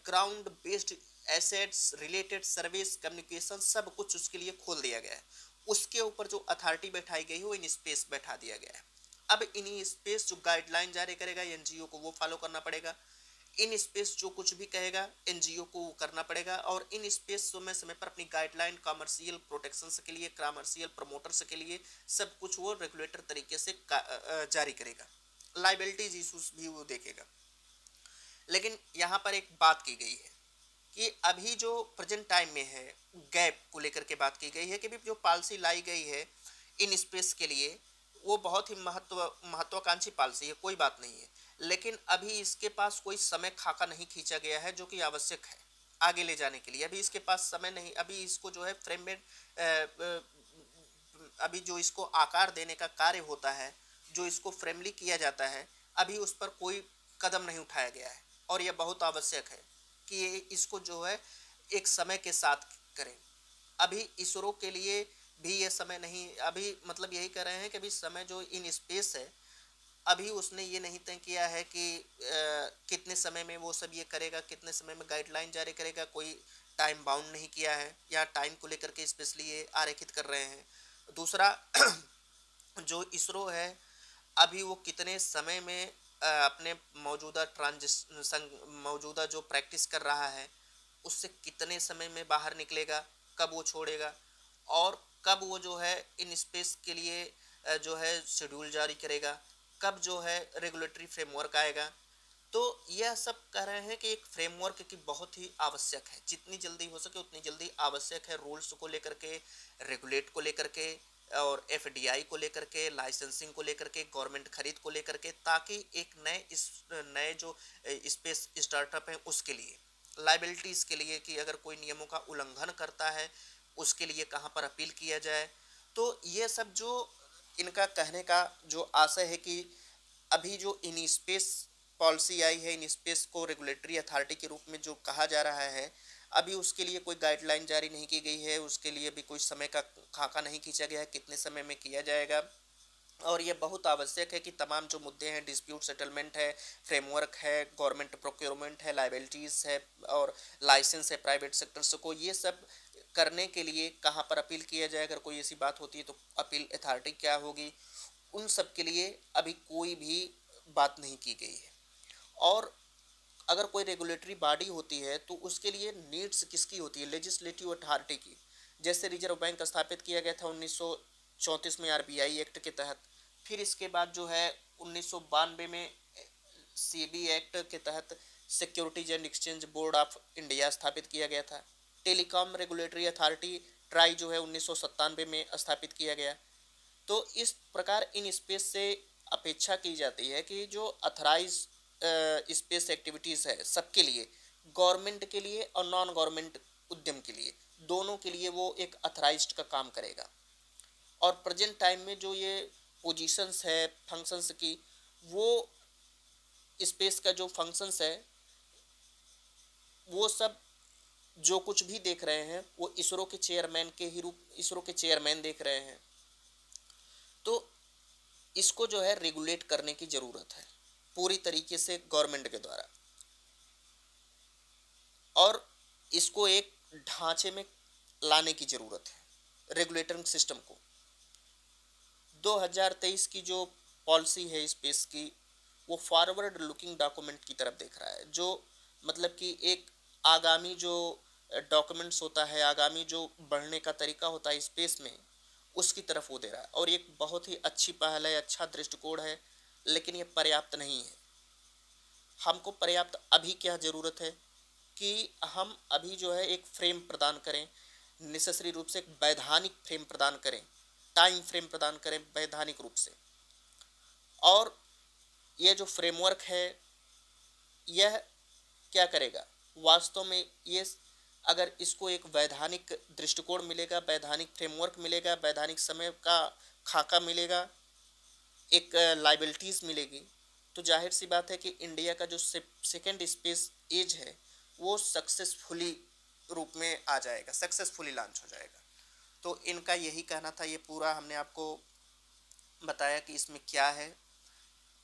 ground based assets related service communication सब कुछ उसके लिए खोल दिया गया है। उसके ऊपर जो अथॉरिटी बैठाई गई है, वो इन स्पेस बैठा दिया गया है। अब इन स्पेस जो गाइडलाइन जारी करेगा, एनजीओ को वो फॉलो करना पड़ेगा। इन स्पेस जो कुछ भी कहेगा, एनजीओ को वो करना पड़ेगा और इन स्पेस समय समय पर अपनी गाइडलाइन कॉमर्शियल प्रोटेक्शन के लिए कॉमर्शियल प्रमोटर्स के लिए सब कुछ वो रेगुलेटर तरीके से जारी करेगा। लाइबिलिटीज इशूज भी वो देखेगा। लेकिन यहाँ पर एक बात की गई है कि अभी जो प्रेजेंट टाइम में है गैप को लेकर के बात की गई है कि भी जो पॉलिसी लाई गई है, इन स्पेस के लिए वो बहुत ही महत्व, महत्वाकांक्षी पॉलिसी है, कोई बात नहीं है। लेकिन अभी इसके पास कोई समय खाका नहीं खींचा गया है, जो कि आवश्यक है, आगे ले जाने के लिए। अभी इसके पास समय नहीं, अभी इसको जो है फ्रेम में अभी जो इसको आकार देने का कार्य होता है, जो इसको फ्रेमली किया जाता है, अभी उस पर कोई कदम नहीं उठाया गया है। और यह बहुत आवश्यक है कि इसको जो है एक समय के साथ करें। अभी इसरो के लिए भी ये समय नहीं अभी मतलब यही कह रहे हैं कि अभी समय जो इन स्पेस है अभी उसने ये नहीं तय किया है कि आ, कितने समय में वो सब ये करेगा कितने समय में गाइडलाइन जारी करेगा कोई टाइम बाउंड नहीं किया है या टाइम को लेकर के स्पेशली ये आरेखित कर रहे हैं। दूसरा जो इसरो है अभी वो कितने समय में अपने मौजूदा ट्रांजिशन मौजूदा जो प्रैक्टिस कर रहा है उससे कितने समय में बाहर निकलेगा कब वो छोड़ेगा और कब वो जो है इन स्पेस के लिए जो है शेड्यूल जारी करेगा, कब जो है रेगुलेटरी फ्रेमवर्क आएगा। तो यह सब कह रहे हैं कि एक फ्रेमवर्क की बहुत ही आवश्यक है। जितनी जल्दी हो सके उतनी जल्दी आवश्यक है रूल्स को लेकर के रेगुलेट को लेकर के और एफडीआई को लेकर के लाइसेंसिंग को लेकर के गवर्नमेंट खरीद को लेकर के, ताकि एक नए इस, नए जो स्पेस स्टार्टअप हैं उसके लिए लाइबिलिटीज़ के लिए कि अगर कोई नियमों का उल्लंघन करता है उसके लिए कहाँ पर अपील किया जाए। तो ये सब जो इनका कहने का जो आशय है कि अभी जो इन स्पेस पॉलिसी आई है, इन स्पेस को रेगुलेटरी अथॉरिटी के रूप में जो कहा जा रहा है, अभी उसके लिए कोई गाइडलाइन जारी नहीं की गई है, उसके लिए भी कोई समय का खाका नहीं खींचा गया है, कितने समय में किया जाएगा। और ये बहुत आवश्यक है कि तमाम जो मुद्दे हैं डिस्प्यूट सेटलमेंट है फ्रेमवर्क है गवर्नमेंट प्रोक्योरमेंट है लाइबिलिटीज़ है और लाइसेंस है प्राइवेट सेक्टर्स को, ये सब करने के लिए कहाँ पर अपील किया जाए? अगर कोई ऐसी बात होती है तो अपील अथॉरिटी क्या होगी? उन सब के लिए अभी कोई भी बात नहीं की गई है। और अगर कोई रेगुलेटरी बॉडी होती है तो उसके लिए नीड्स किसकी होती है? लेजिस्लेटिव अथॉरिटी की। जैसे रिज़र्व बैंक स्थापित किया गया था उन्नीस सौ चौंतीस में आरबीआई एक्ट के तहत। फिर इसके बाद जो है उन्नीस सौ बानवे में सी एक्ट के तहत securities and exchange board of India स्थापित किया गया था। टेलीकॉम रेगुलेटरी अथॉरिटी ट्राई जो है उन्नीस सौ सत्तानवे में स्थापित किया गया। तो इस प्रकार इन स्पेस से अपेक्षा की जाती है कि जो अथराइज स्पेस एक्टिविटीज़ है सबके लिए, गवर्नमेंट के लिए और नॉन गवर्नमेंट उद्यम के लिए, दोनों के लिए वो एक अथराइज का काम करेगा। और प्रेजेंट टाइम में जो ये पोजीशंस है फ़ंक्शंस की, वो स्पेस का जो फ़ंक्शंस है, वो सब जो कुछ भी देख रहे हैं, वो इसरो के चेयरमैन के ही रूप, इसरो के चेयरमैन देख रहे हैं। तो इसको जो है रेगुलेट करने की ज़रूरत है, पूरी तरीके से गवर्नमेंट के द्वारा। और इसको एक ढांचे में लाने की ज़रूरत है रेगुलेटरिंग सिस्टम को। 2023 की जो पॉलिसी है स्पेस की, वो फॉरवर्ड लुकिंग डॉक्यूमेंट की तरफ़ देख रहा है, जो मतलब कि एक आगामी जो डॉक्यूमेंट्स होता है, आगामी जो बढ़ने का तरीका होता है स्पेस में, उसकी तरफ़ वो दे रहा है। और एक बहुत ही अच्छी पहल है अच्छा दृष्टिकोण है, लेकिन ये पर्याप्त नहीं है। हमको पर्याप्त अभी क्या ज़रूरत है कि हम अभी जो है एक फ्रेम प्रदान करें नेसेसरी रूप से एक वैधानिक फ्रेम प्रदान करें टाइम फ्रेम प्रदान करें वैधानिक रूप से। और यह जो फ्रेमवर्क है, यह क्या करेगा? वास्तव में ये अगर इसको एक वैधानिक दृष्टिकोण मिलेगा, वैधानिक फ्रेमवर्क मिलेगा, वैधानिक समय का खाका मिलेगा, एक लाइबिलिटीज़ मिलेगी तो ज़ाहिर सी बात है कि इंडिया का जो सेकेंड स्पेस एज है, वो सक्सेसफुली रूप में आ जाएगा सक्सेसफुली लॉन्च हो जाएगा। तो इनका यही कहना था, ये पूरा हमने आपको बताया कि इसमें क्या है।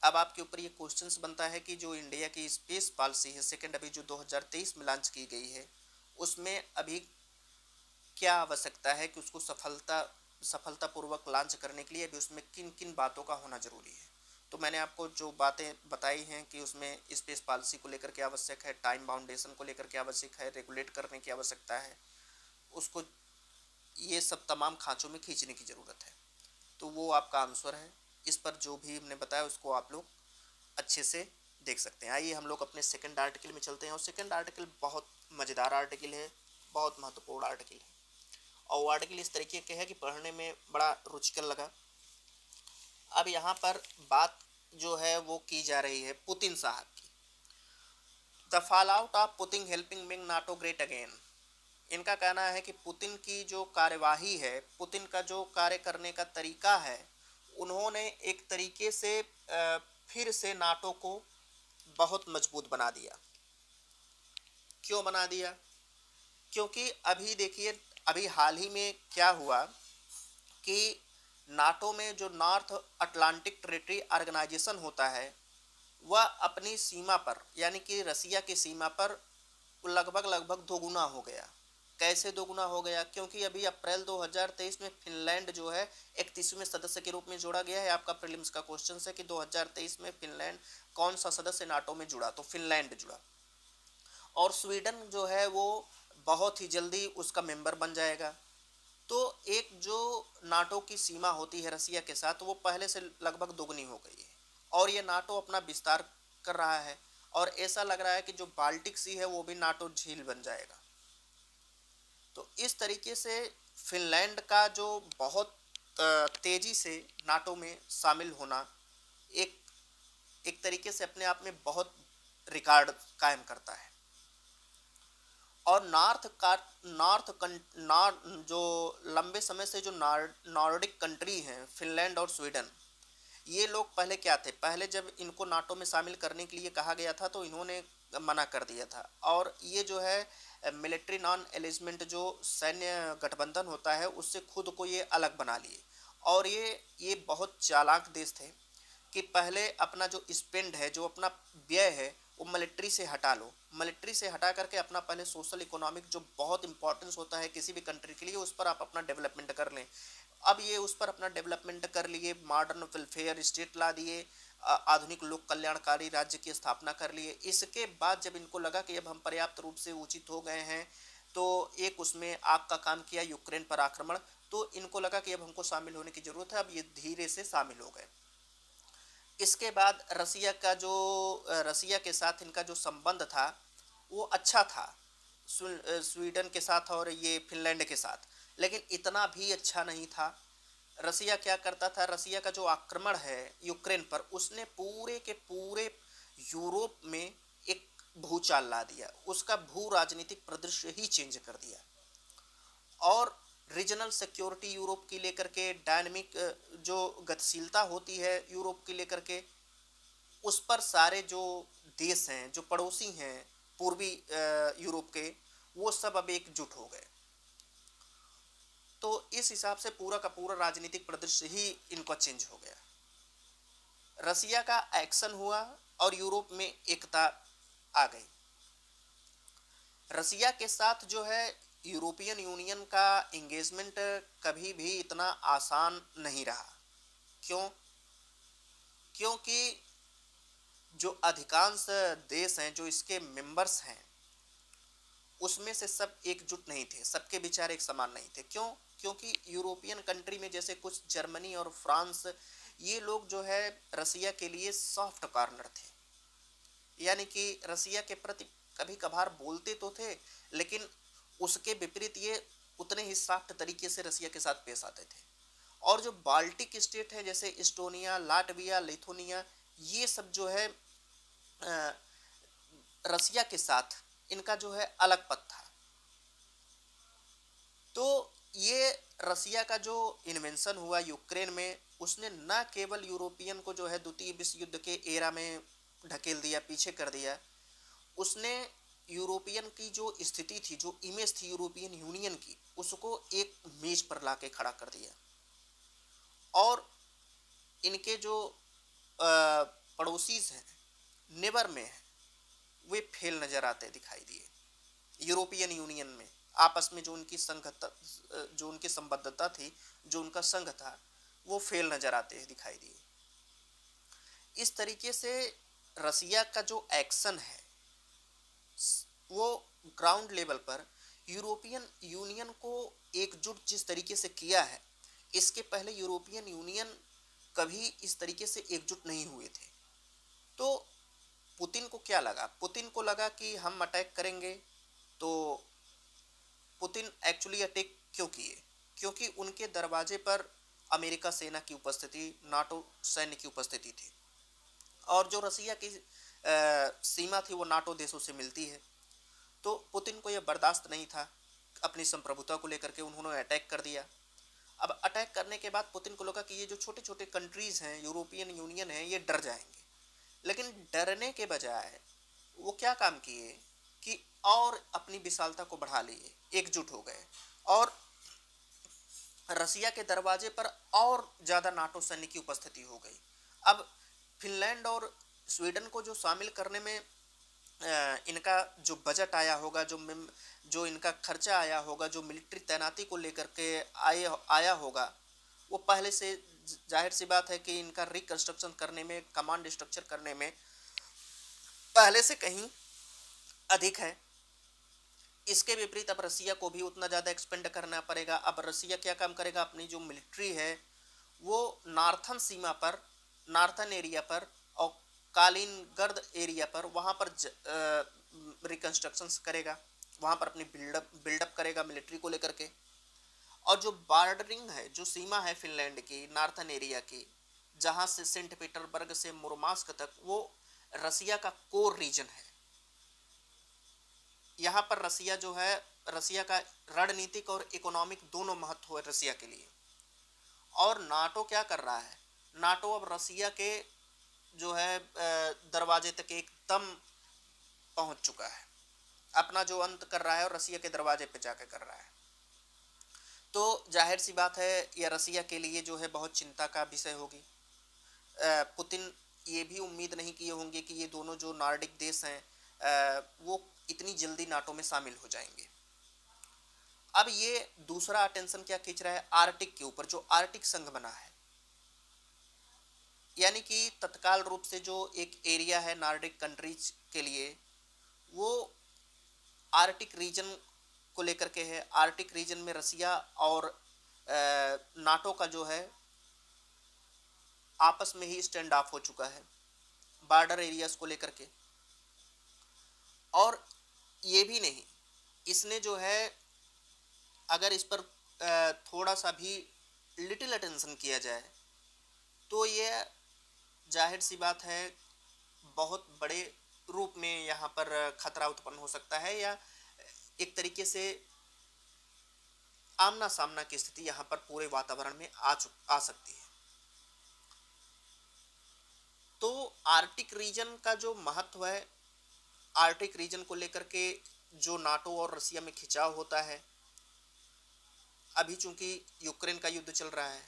अब आपके ऊपर ये क्वेश्चंस बनता है कि जो इंडिया की स्पेस पॉलिसी है सेकेंड अभी जो 2023 में लॉन्च की गई है उसमें अभी क्या आवश्यकता है कि उसको सफलता, सफलतापूर्वक लॉन्च करने के लिए अभी उसमें किन किन बातों का होना ज़रूरी है? तो मैंने आपको जो बातें बताई हैं कि उसमें स्पेस पॉलिसी को लेकर के आवश्यक है टाइम बाउंडेशन को लेकर के आवश्यक है रेगुलेट करने की आवश्यकता है, उसको ये सब तमाम खाँचों में खींचने की ज़रूरत है। तो वो आपका आंसर है। इस पर जो भी हमने बताया उसको आप लोग अच्छे से देख सकते हैं। आइए हम लोग अपने सेकंड आर्टिकल में चलते हैं और सेकंड आर्टिकल बहुत मज़ेदार आर्टिकल है, बहुत महत्वपूर्ण आर्टिकल है। और वो आर्टिकल इस तरीके के है कि पढ़ने में बड़ा रुचिकर लगा। अब यहाँ पर बात जो है वो की जा रही है पुतिन साहब की। The fall out of Putin helping make NATO great again इनका कहना है कि पुतिन की जो कार्यवाही है, पुतिन का जो कार्य करने का तरीका है, उन्होंने एक तरीके से फिर से नाटो को बहुत मज़बूत बना दिया। क्यों बना दिया? क्योंकि अभी देखिए, अभी हाल ही में क्या हुआ कि नाटो में जो नॉर्थ अटलांटिक टेरिटरी ऑर्गेनाइजेशन होता है, वह अपनी सीमा पर, यानी कि रसिया की सीमा पर लगभग लगभग दोगुना हो गया। कैसे दोगुना हो गया? क्योंकि अभी अप्रैल 2023 में फिनलैंड जो है, इकतीसवें सदस्य के रूप में जोड़ा गया है। आपका प्रीलिम्स का क्वेश्चन है कि 2023 में फिनलैंड कौन सा सदस्य नाटो में जुड़ा? तो फिनलैंड जुड़ा। और स्वीडन जो है वो बहुत ही जल्दी उसका मेंबर बन जाएगा। तो एक जो नाटो की सीमा होती है रसिया के साथ, वो पहले से लगभग दोगुनी हो गई है। और ये नाटो अपना विस्तार कर रहा है और ऐसा लग रहा है कि जो बाल्टिक सी है, वो भी नाटो झील बन जाएगा। तो इस तरीके से फिनलैंड का जो बहुत तेज़ी से नाटो में शामिल होना एक एक तरीके से अपने आप में बहुत रिकॉर्ड कायम करता है। और नॉर्थ का, नॉर्थ नॉर्थ जो लंबे समय से जो नॉर्डिक कंट्री हैं, फिनलैंड और स्वीडन, ये लोग पहले क्या थे? पहले जब इनको नाटो में शामिल करने के लिए कहा गया था तो इन्होंने मना कर दिया था। और ये जो है, मिलिट्री नॉन एलिजमेंट जो सैन्य गठबंधन होता है, उससे खुद को ये अलग बना लिए। और ये ये बहुत चालाक देश थे कि पहले अपना जो स्पेंड है, जो अपना व्यय है वो मिलिट्री से हटा लो। मिलिट्री से हटा करके अपना पहले सोशल इकोनॉमिक जो बहुत इंपॉर्टेंस होता है किसी भी कंट्री के लिए, उस पर आप अपना डेवलपमेंट कर लें। अब ये उस पर अपना डेवलपमेंट कर लिए मॉडर्न वेलफेयर स्टेट ला दिए आधुनिक लोक कल्याणकारी राज्य की स्थापना कर लिए। इसके बाद जब इनको लगा कि अब हम पर्याप्त रूप से उचित हो गए हैं तो एक उसमें आग का काम किया यूक्रेन पर आक्रमण तो इनको लगा कि अब हमको शामिल होने की ज़रूरत है, अब ये धीरे से शामिल हो गए। इसके बाद रसिया का जो रसिया के साथ इनका जो संबंध था, वो अच्छा था। स्वीडन के साथ और ये फिनलैंड के साथ। लेकिन इतना भी अच्छा नहीं था। रसिया क्या करता था, रसिया का जो आक्रमण है यूक्रेन पर, उसने पूरे के पूरे यूरोप में एक भूचाल ला दिया। उसका भू राजनीतिक परिदृश्य ही चेंज कर दिया। और रीजनल सिक्योरिटी यूरोप की लेकर के डायनमिक जो गतिशीलता होती है यूरोप की लेकर के, उस पर सारे जो देश हैं, जो पड़ोसी हैं, पूर्वी यूरोप के, वो सब अब एकजुट हो गए। तो इस हिसाब से पूरा का पूरा राजनीतिक परिदृश्य ही इनका चेंज हो गया। रसिया का एक्शन हुआ और यूरोप में एकता आ गई। रसिया के साथ जो है यूरोपियन यूनियन का इंगेजमेंट कभी भी इतना आसान नहीं रहा। क्यों? क्योंकि जो अधिकांश देश हैं, जो इसके मेंबर्स हैं, उसमें से सब एकजुट नहीं थे, सबके विचार एक समान नहीं थे। क्यों? क्योंकि यूरोपियन कंट्री में जैसे कुछ जर्मनी और फ्रांस, ये लोग जो है रसिया के लिए सॉफ्ट कॉर्नर थे। यानी कि रसिया के प्रति कभी कभार बोलते तो थे, लेकिन उसके विपरीत ये उतने ही सॉफ्ट तरीके से रसिया के साथ पेश आते थे। और जो बाल्टिक स्टेट है, जैसे इस्टोनिया लाटविया, लिथुनिया, ये सब जो है रसिया के साथ इनका जो है अलग पथ था। तो ये रसिया का जो इन्वेंशन हुआ यूक्रेन में, उसने न केवल यूरोपियन को जो है द्वितीय विश्व युद्ध के एरा में ढकेल दिया, पीछे कर दिया, उसने यूरोपियन की जो स्थिति थी, जो इमेज थी यूरोपियन यूनियन की, उसको एक मेज पर ला के खड़ा कर दिया। और इनके जो पड़ोसीज हैं नेबर में वे फेल नज़र आते दिखाई दिए। यूरोपियन यूनियन में, आपस में जो उनकी संगता, जो उनकी संबद्धता थी, जो उनका संघ था, वो फेल नज़र आते दिखाई दिए। इस तरीके से रसिया का जो एक्शन है वो ग्राउंड लेवल पर यूरोपियन यूनियन को एकजुट जिस तरीके से किया है इसके पहले यूरोपियन यूनियन कभी इस तरीके से एकजुट नहीं हुए थे। तो पुतिन को क्या लगा? पुतिन को लगा कि हम अटैक करेंगे तो पुतिन एक्चुअली अटैक क्यों किए? क्योंकि उनके दरवाजे पर अमेरिका सेना की उपस्थिति नाटो सैन्य की उपस्थिति थी। और जो रसिया की आ, सीमा थी वो नाटो देशों से मिलती है। तो पुतिन को यह बर्दाश्त नहीं था। अपनी संप्रभुता को लेकर के उन्होंने अटैक कर दिया। अब अटैक करने के बाद पुतिन को लगा कि ये जो छोटे छोटे कंट्रीज़ हैं यूरोपियन यूनियन है, ये डर जाएँगे। लेकिन डरने के बजाय वो क्या काम किए कि और अपनी विशालता को बढ़ा लिए, एकजुट हो गए। और रसिया के दरवाजे पर और ज़्यादा नाटो सैनिक की उपस्थिति हो गई। अब फिनलैंड और स्वीडन को जो शामिल करने में इनका जो बजट आया होगा, जो जो इनका खर्चा आया होगा, जो मिलिट्री तैनाती को लेकर के आए, आया होगा, वो पहले से ज़ाहिर सी बात है कि इनका रिकन्स्ट्रक्शन करने में कमांड स्ट्रक्चर करने में पहले से कहीं अधिक है। इसके विपरीत अब रसिया को भी उतना ज़्यादा एक्सपेंड करना पड़ेगा। अब रसिया क्या काम करेगा? अपनी जो मिलिट्री है, वो नार्थन सीमा पर, नार्थन एरिया पर कालीन गर्द एरिया पर वहाँ पर रिकन्स्ट्रक्शन करेगा। वहाँ पर अपनी बिल्डअप बिल्डअप करेगा मिलिट्री को लेकर के। और जो बार्डरिंग है, जो सीमा है फिनलैंड की, नार्थन एरिया की, जहाँ से सेंट पीटरबर्ग से मुरमास्क तक, वो रसिया का कोर रीजन है। यहाँ पर रसिया जो है, रसिया का रणनीतिक और इकोनॉमिक दोनों महत्व है रसिया के लिए। और नाटो क्या कर रहा है? नाटो अब रसिया के जो है दरवाजे तक एक एकदम पहुँच चुका है। अपना जो अंत कर रहा है और रसिया के दरवाजे पे जाकर कर रहा है। तो ज़ाहिर सी बात है, यह रसिया के लिए जो है बहुत चिंता का विषय होगी। पुतिन ये भी उम्मीद नहीं किए होंगे कि ये दोनों जो नार्डिक देश हैं वो इतनी जल्दी नाटो में शामिल हो जाएँगे। अब ये दूसरा अटेंशन क्या खींच रहा है? आर्टिक के ऊपर, जो आर्टिक संघ बना है। यानी कि तत्काल रूप से जो एक एरिया है नार्डिक कंट्रीज़ के लिए, वो आर्टिक रीजन को लेकर के है। आर्टिक रीजन में रसिया और नाटो का जो है, आपस में ही स्टैंड ऑफ़ हो चुका है बॉर्डर एरियाज़ को लेकर के। और ये भी नहीं, इसने जो है, अगर इस पर थोड़ा सा भी लिटिल अटेंशन किया जाए तो ये ज़ाहिर सी बात है, बहुत बड़े रूप में यहाँ पर खतरा उत्पन्न हो सकता है या एक तरीके से आमना सामना की स्थिति यहाँ पर पूरे वातावरण में आ चुक आ सकती है। तो आर्टिक रीजन का जो महत्व है आर्टिक रीजन को लेकर के जो नाटो और रसिया में खिंचाव होता है, अभी चूँकि यूक्रेन का युद्ध चल रहा है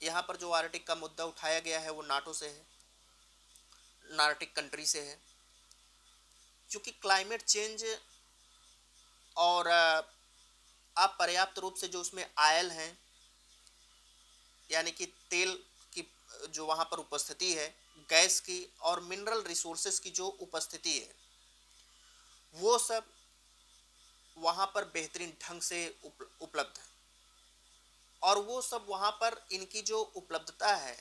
यहाँ पर जो आर्टिक का मुद्दा उठाया गया है वो नाटो से है नार्टिक कंट्री से है। क्योंकि क्लाइमेट चेंज और आप पर्याप्त रूप से जो उसमें आयल हैं यानी कि तेल की जो वहाँ पर उपस्थिति है गैस की और मिनरल रिसोर्सेज की जो उपस्थिति है वो सब वहाँ पर बेहतरीन ढंग से उप, उपलब्ध है। और वो सब वहाँ पर इनकी जो उपलब्धता है,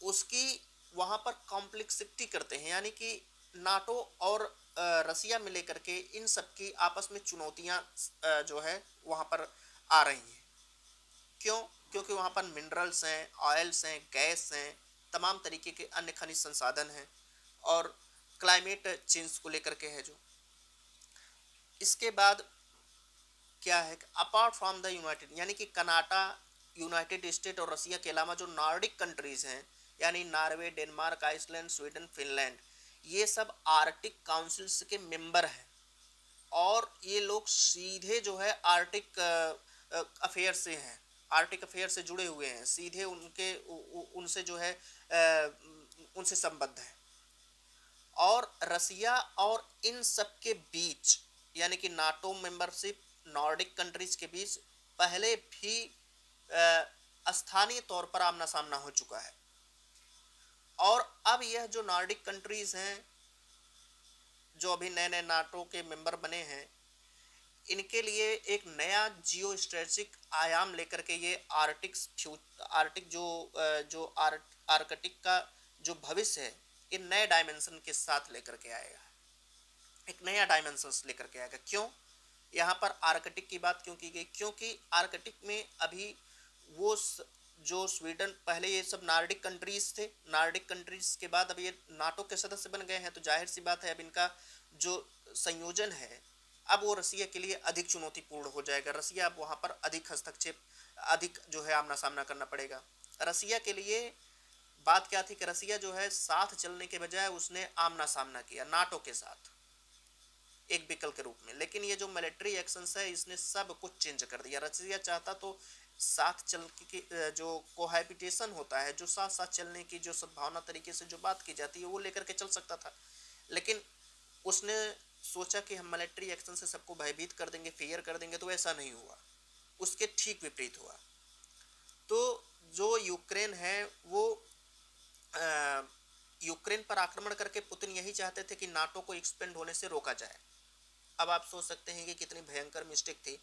उसकी वहाँ पर कॉम्प्लेक्सिटी करते हैं। यानी कि नाटो और रसिया में लेकर के इन सब की आपस में चुनौतियाँ जो है, वहाँ पर आ रही हैं। क्यों? क्योंकि वहाँ पर मिनरल्स हैं ऑयल्स हैं गैस हैं, तमाम तरीके के अन्य खनिज संसाधन हैं और क्लाइमेट चेंज को लेकर के है जो। इसके बाद क्या है अपार्ट फ्रॉम द यूनाइटेड यानी कि कनाडा यूनाइटेड स्टेट और रसिया के अलावा जो नॉर्डिक कंट्रीज़ हैं, यानी Norway, Denmark, Iceland, Sweden, Finland, ये सब आर्टिक काउंसिल्स के मेंबर हैं। और ये लोग सीधे जो है आर्टिक अफेयर से हैं आर्टिक अफेयर से जुड़े हुए हैं, सीधे उनके उनसे जो है उनसे संबद्ध हैं। और रसिया और इन सब के बीच, यानी कि नाटो मेंबरशिप नॉर्डिक कंट्रीज़ के बीच पहले भी स्थानीय तौर पर आमना सामना हो चुका है। और अब यह जो नॉर्डिक कंट्रीज़ हैं, जो अभी नए नए नाटो के मेंबर बने हैं, इनके लिए एक नया जियो स्ट्रेटिक आयाम लेकर के ये आर्टिक आर्टिक जो जो आर्ट आर्कटिक का जो भविष्य है, ये नए डायमेंशन के साथ लेकर के आएगा एक नया डायमेंशन लेकर के आएगा क्यों? यहाँ पर आर्कटिक की बात क्यों की गई? क्योंकि आर्कटिक में अभी वो जो स्वीडन, पहले ये सब नार्डिक कंट्रीज़ थे, नार्डिक कंट्रीज़ के बाद अब ये नाटो के सदस्य बन गए हैं तो ज़ाहिर सी बात है अब इनका जो संयोजन है, अब वो रसिया के लिए अधिक चुनौतीपूर्ण हो जाएगा। रसिया अब वहाँ पर अधिक हस्तक्षेप, अधिक जो है आमना सामना करना पड़ेगा। रसिया के लिए बात क्या थी कि रसिया जो है साथ चलने के बजाय उसने आमना सामना किया, नाटो के साथ। एक विकल्प के रूप में। लेकिन ये जो मिलिट्री एक्शन है, इसने सब कुछ चेंज कर दिया। रसिया चाहता तो साथ चल के जो कोहैबिटेशन होता है, जो साथ साथ चलने की, जो सद्भावना तरीके से जो बात की जाती है, वो लेकर के चल सकता था। लेकिन उसने सोचा कि हम मिलिट्री एक्शन से सबको भयभीत कर देंगे फेयर कर देंगे तो ऐसा नहीं हुआ। उसके ठीक विपरीत हुआ। तो जो यूक्रेन है, वो यूक्रेन पर आक्रमण करके पुतिन यही चाहते थे कि नाटो को एक्सपेंड होने से रोका जाए। अब आप सोच सकते हैं कि कितनी भयंकर मिस्टेक थी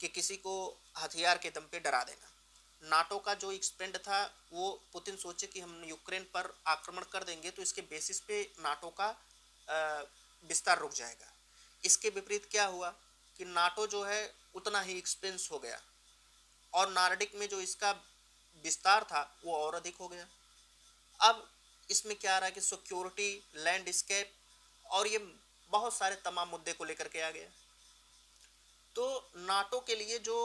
कि किसी को हथियार के दम पे डरा देना। नाटो का जो एक्सपेंड था, वो पुतिन सोचे कि हम यूक्रेन पर आक्रमण कर देंगे तो इसके बेसिस पे नाटो का विस्तार रुक जाएगा। इसके विपरीत क्या हुआ कि नाटो जो है, उतना ही एक्सपेंस हो गया और नार्डिक में जो इसका विस्तार था, वो और अधिक हो गया। अब इसमें क्या आ रहा है कि सिक्योरिटी लैंडस्केप और ये बहुत सारे तमाम मुद्दे को लेकर के आ गया। तो नाटो के लिए जो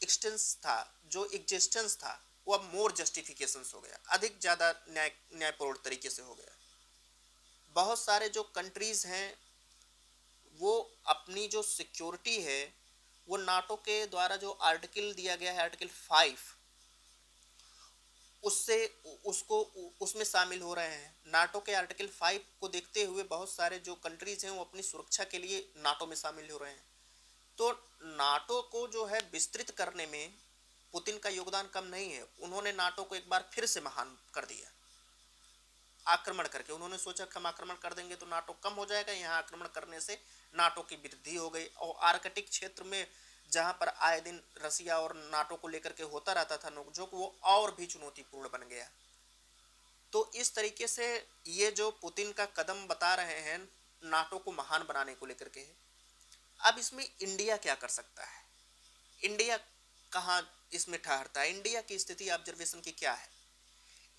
एक्सटेंस था, जो एग्जिस्टेंस था, वो अब मोर जस्टिफिकेशन हो गया। अधिक ज़्यादा न्याय, न्यायपूर्ण तरीके से हो गया। बहुत सारे जो कंट्रीज़ हैं, वो अपनी जो सिक्योरिटी है, वो नाटो के द्वारा जो आर्टिकल दिया गया है आर्टिकल फाइव उससे उसको उसमें शामिल हो रहे हैं। नाटो के आर्टिकल फाइव को देखते हुए बहुत सारे जो कंट्रीज़ हैं वो अपनी सुरक्षा के लिए नाटो में शामिल हो रहे हैं। तो नाटो को जो है विस्तृत करने में पुतिन का योगदान कम नहीं है। उन्होंने नाटो को एक बार फिर से महान कर दिया। आक्रमण करके। उन्होंने सोचा कि हम आक्रमण कर देंगे तो नाटो कम हो जाएगा। यहाँ आक्रमण करने से नाटो की वृद्धि हो गई और आर्कटिक क्षेत्र में जहाँ पर आए दिन रसिया और नाटो को लेकर के होता रहता था नोकझोंक, वो और भी चुनौतीपूर्ण बन गया। तो इस तरीके से ये जो पुतिन का कदम बता रहे हैं, नाटो को महान बनाने को लेकर के, अब इसमें इंडिया क्या कर सकता है? इंडिया कहाँ इसमें ठहरता है? इंडिया की स्थिति ऑब्जर्वेशन की क्या है?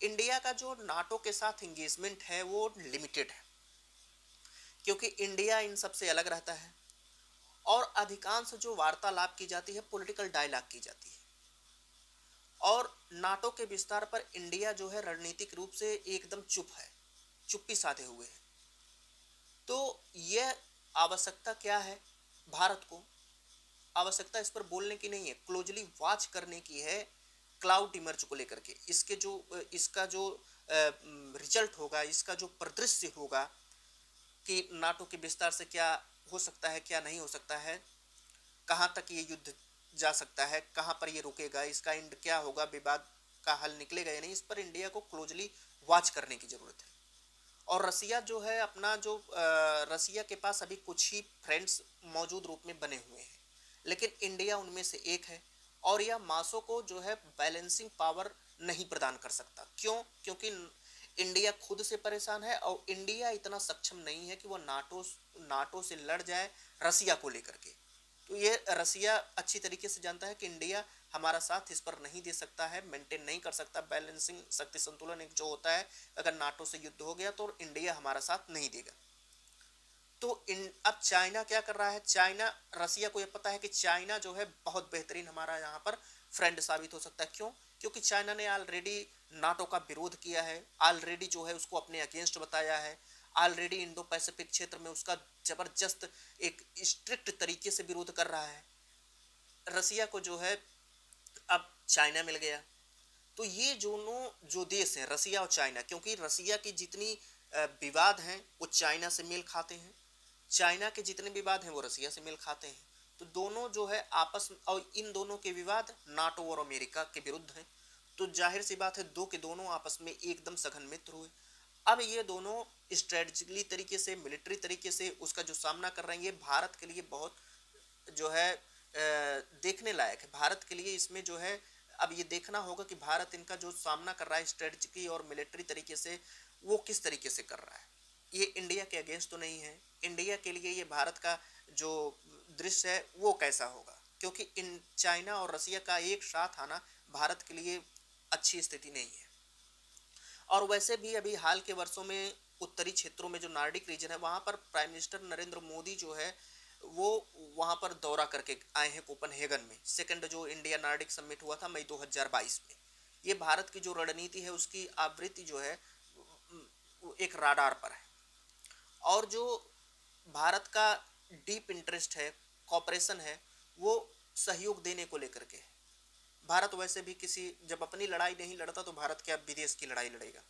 इंडिया का जो नाटो के साथ इंगेजमेंट है, वो लिमिटेड है। क्योंकि इंडिया इन सबसे अलग रहता है। और अधिकांश जो वार्तालाप की जाती है पॉलिटिकल डायलॉग की जाती है। और नाटो के विस्तार पर इंडिया जो है, रणनीतिक रूप से एकदम चुप है, चुप्पी साधे हुए है। तो यह आवश्यकता क्या है भारत को? आवश्यकता इस पर बोलने की नहीं है क्लोजली वॉच करने की है क्लाउड इमर्ज को लेकर के। इसके जो, इसका जो रिज़ल्ट होगा, इसका जो परिदृश्य होगा कि नाटो के विस्तार से क्या हो सकता है, क्या नहीं हो सकता है, कहाँ तक ये युद्ध जा सकता है, कहाँ पर ये रुकेगा, इसका इंड क्या होगा, विवाद का हल निकलेगा या नहीं, इस पर इंडिया को क्लोजली वॉच करने की ज़रूरत है। और रसिया जो है, अपना जो रसिया के पास अभी कुछ ही फ्रेंड्स मौजूद रूप में बने हुए हैं, लेकिन इंडिया उनमें से एक है और यह मासो को जो है बैलेंसिंग पावर नहीं प्रदान कर सकता। क्यों? क्योंकि इंडिया खुद से परेशान है और इंडिया इतना सक्षम नहीं है कि वो नाटो नाटो से लड़ जाए रसिया को लेकर के। तो ये रसिया अच्छी तरीके से जानता है कि इंडिया हमारा साथ इस पर नहीं दे सकता है मेंटेन नहीं कर सकता बैलेंसिंग शक्ति संतुलन एक जो होता है, अगर नाटो से युद्ध हो गया तो इंडिया हमारा साथ नहीं देगा। तो इन, अब चाइना क्या कर रहा है? चाइना, रसिया को यह पता है कि चाइना जो है बहुत बेहतरीन हमारा यहाँ पर फ्रेंड साबित हो सकता है। क्यों? क्योंकि चाइना ने ऑलरेडी नाटो का विरोध किया है ऑलरेडी जो है उसको अपने अगेंस्ट बताया है ऑलरेडी इंडो पैसिफिक क्षेत्र में उसका ज़बरदस्त एक स्ट्रिक्ट तरीके से विरोध कर रहा है। रसिया को जो है अब चाइना मिल गया। तो ये दोनों जो देश हैं, रसिया और चाइना, क्योंकि रसिया की जितनी विवाद हैं, वो चाइना से मेल खाते हैं। चाइना के जितने विवाद हैं, वो रसिया से मेल खाते हैं। तो दोनों जो है आपस में, और इन दोनों के विवाद नाटो और अमेरिका के विरुद्ध हैं। तो ज़ाहिर सी बात है, दो के दोनों आपस में एकदम सघन मित्र हुए। अब ये दोनों स्ट्रेटजिकली तरीके से मिलिट्री तरीके से उसका जो सामना कर रहे हैं, ये भारत के लिए बहुत जो है देखने लायक है। भारत के लिए इसमें जो है, अब ये देखना होगा कि भारत इनका जो सामना कर रहा है स्ट्रेटजिकली और मिलिट्री तरीके से, वो किस तरीके से कर रहा है। ये इंडिया के अगेंस्ट तो नहीं है। इंडिया के लिए ये भारत का जो दृश्य है, वो कैसा होगा? क्योंकि इन चाइना और रसिया का एक साथ आना भारत के लिए अच्छी स्थिति नहीं है। और वैसे भी अभी हाल के वर्षों में उत्तरी क्षेत्रों में जो नार्डिक रीजन है, वहाँ पर प्राइम मिनिस्टर नरेंद्र मोदी जो है, वो वहाँ पर दौरा करके आए हैं कोपनहेगन में। सेकंड जो इंडिया नार्डिक समिट हुआ था मई 2022 में। ये भारत की जो रणनीति है, उसकी आवृत्ति जो है एक राडार पर है। और जो भारत का डीप इंटरेस्ट है कॉपरेशन है वो सहयोग देने को लेकर के है। भारत वैसे भी किसी जब अपनी लड़ाई नहीं लड़ता तो भारत क्या विदेश की लड़ाई लड़ेगा?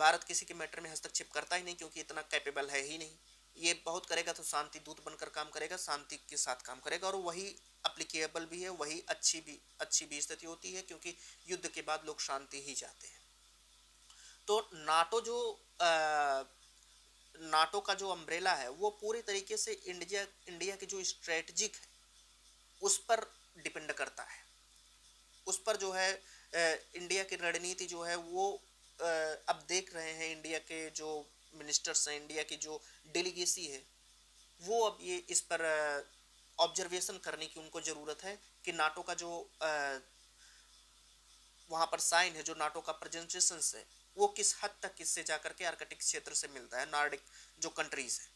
भारत किसी के मैटर में हस्तक्षेप करता ही नहीं क्योंकि इतना कैपेबल है ही नहीं। ये बहुत करेगा तो शांति दूत बनकर काम करेगा शांति के साथ काम करेगा और वही अप्लीकेबल भी है वही अच्छी भी अच्छी भी स्थिति होती है क्योंकि युद्ध के बाद लोग शांति ही जाते हैं। तो नाटो जो आ, नाटो का जो अम्ब्रेला है, वो पूरी तरीके से इंडिया इंडिया की जो स्ट्रेटजिक है, उस पर डिपेंड करता है। उस पर जो है इंडिया की रणनीति जो है, वो अब देख रहे हैं इंडिया के जो मिनिस्टर्स हैं इंडिया की जो डेलीगेसी है, वो अब ये इस पर ऑब्जर्वेशन करने की उनको ज़रूरत है कि नाटो का जो वहाँ पर साइन है, जो नाटो का प्रेजेंटेशन है वो किस हद तक किससे जाकर के आर्कटिक क्षेत्र से मिलता है नार्डिक जो कंट्रीज़ है?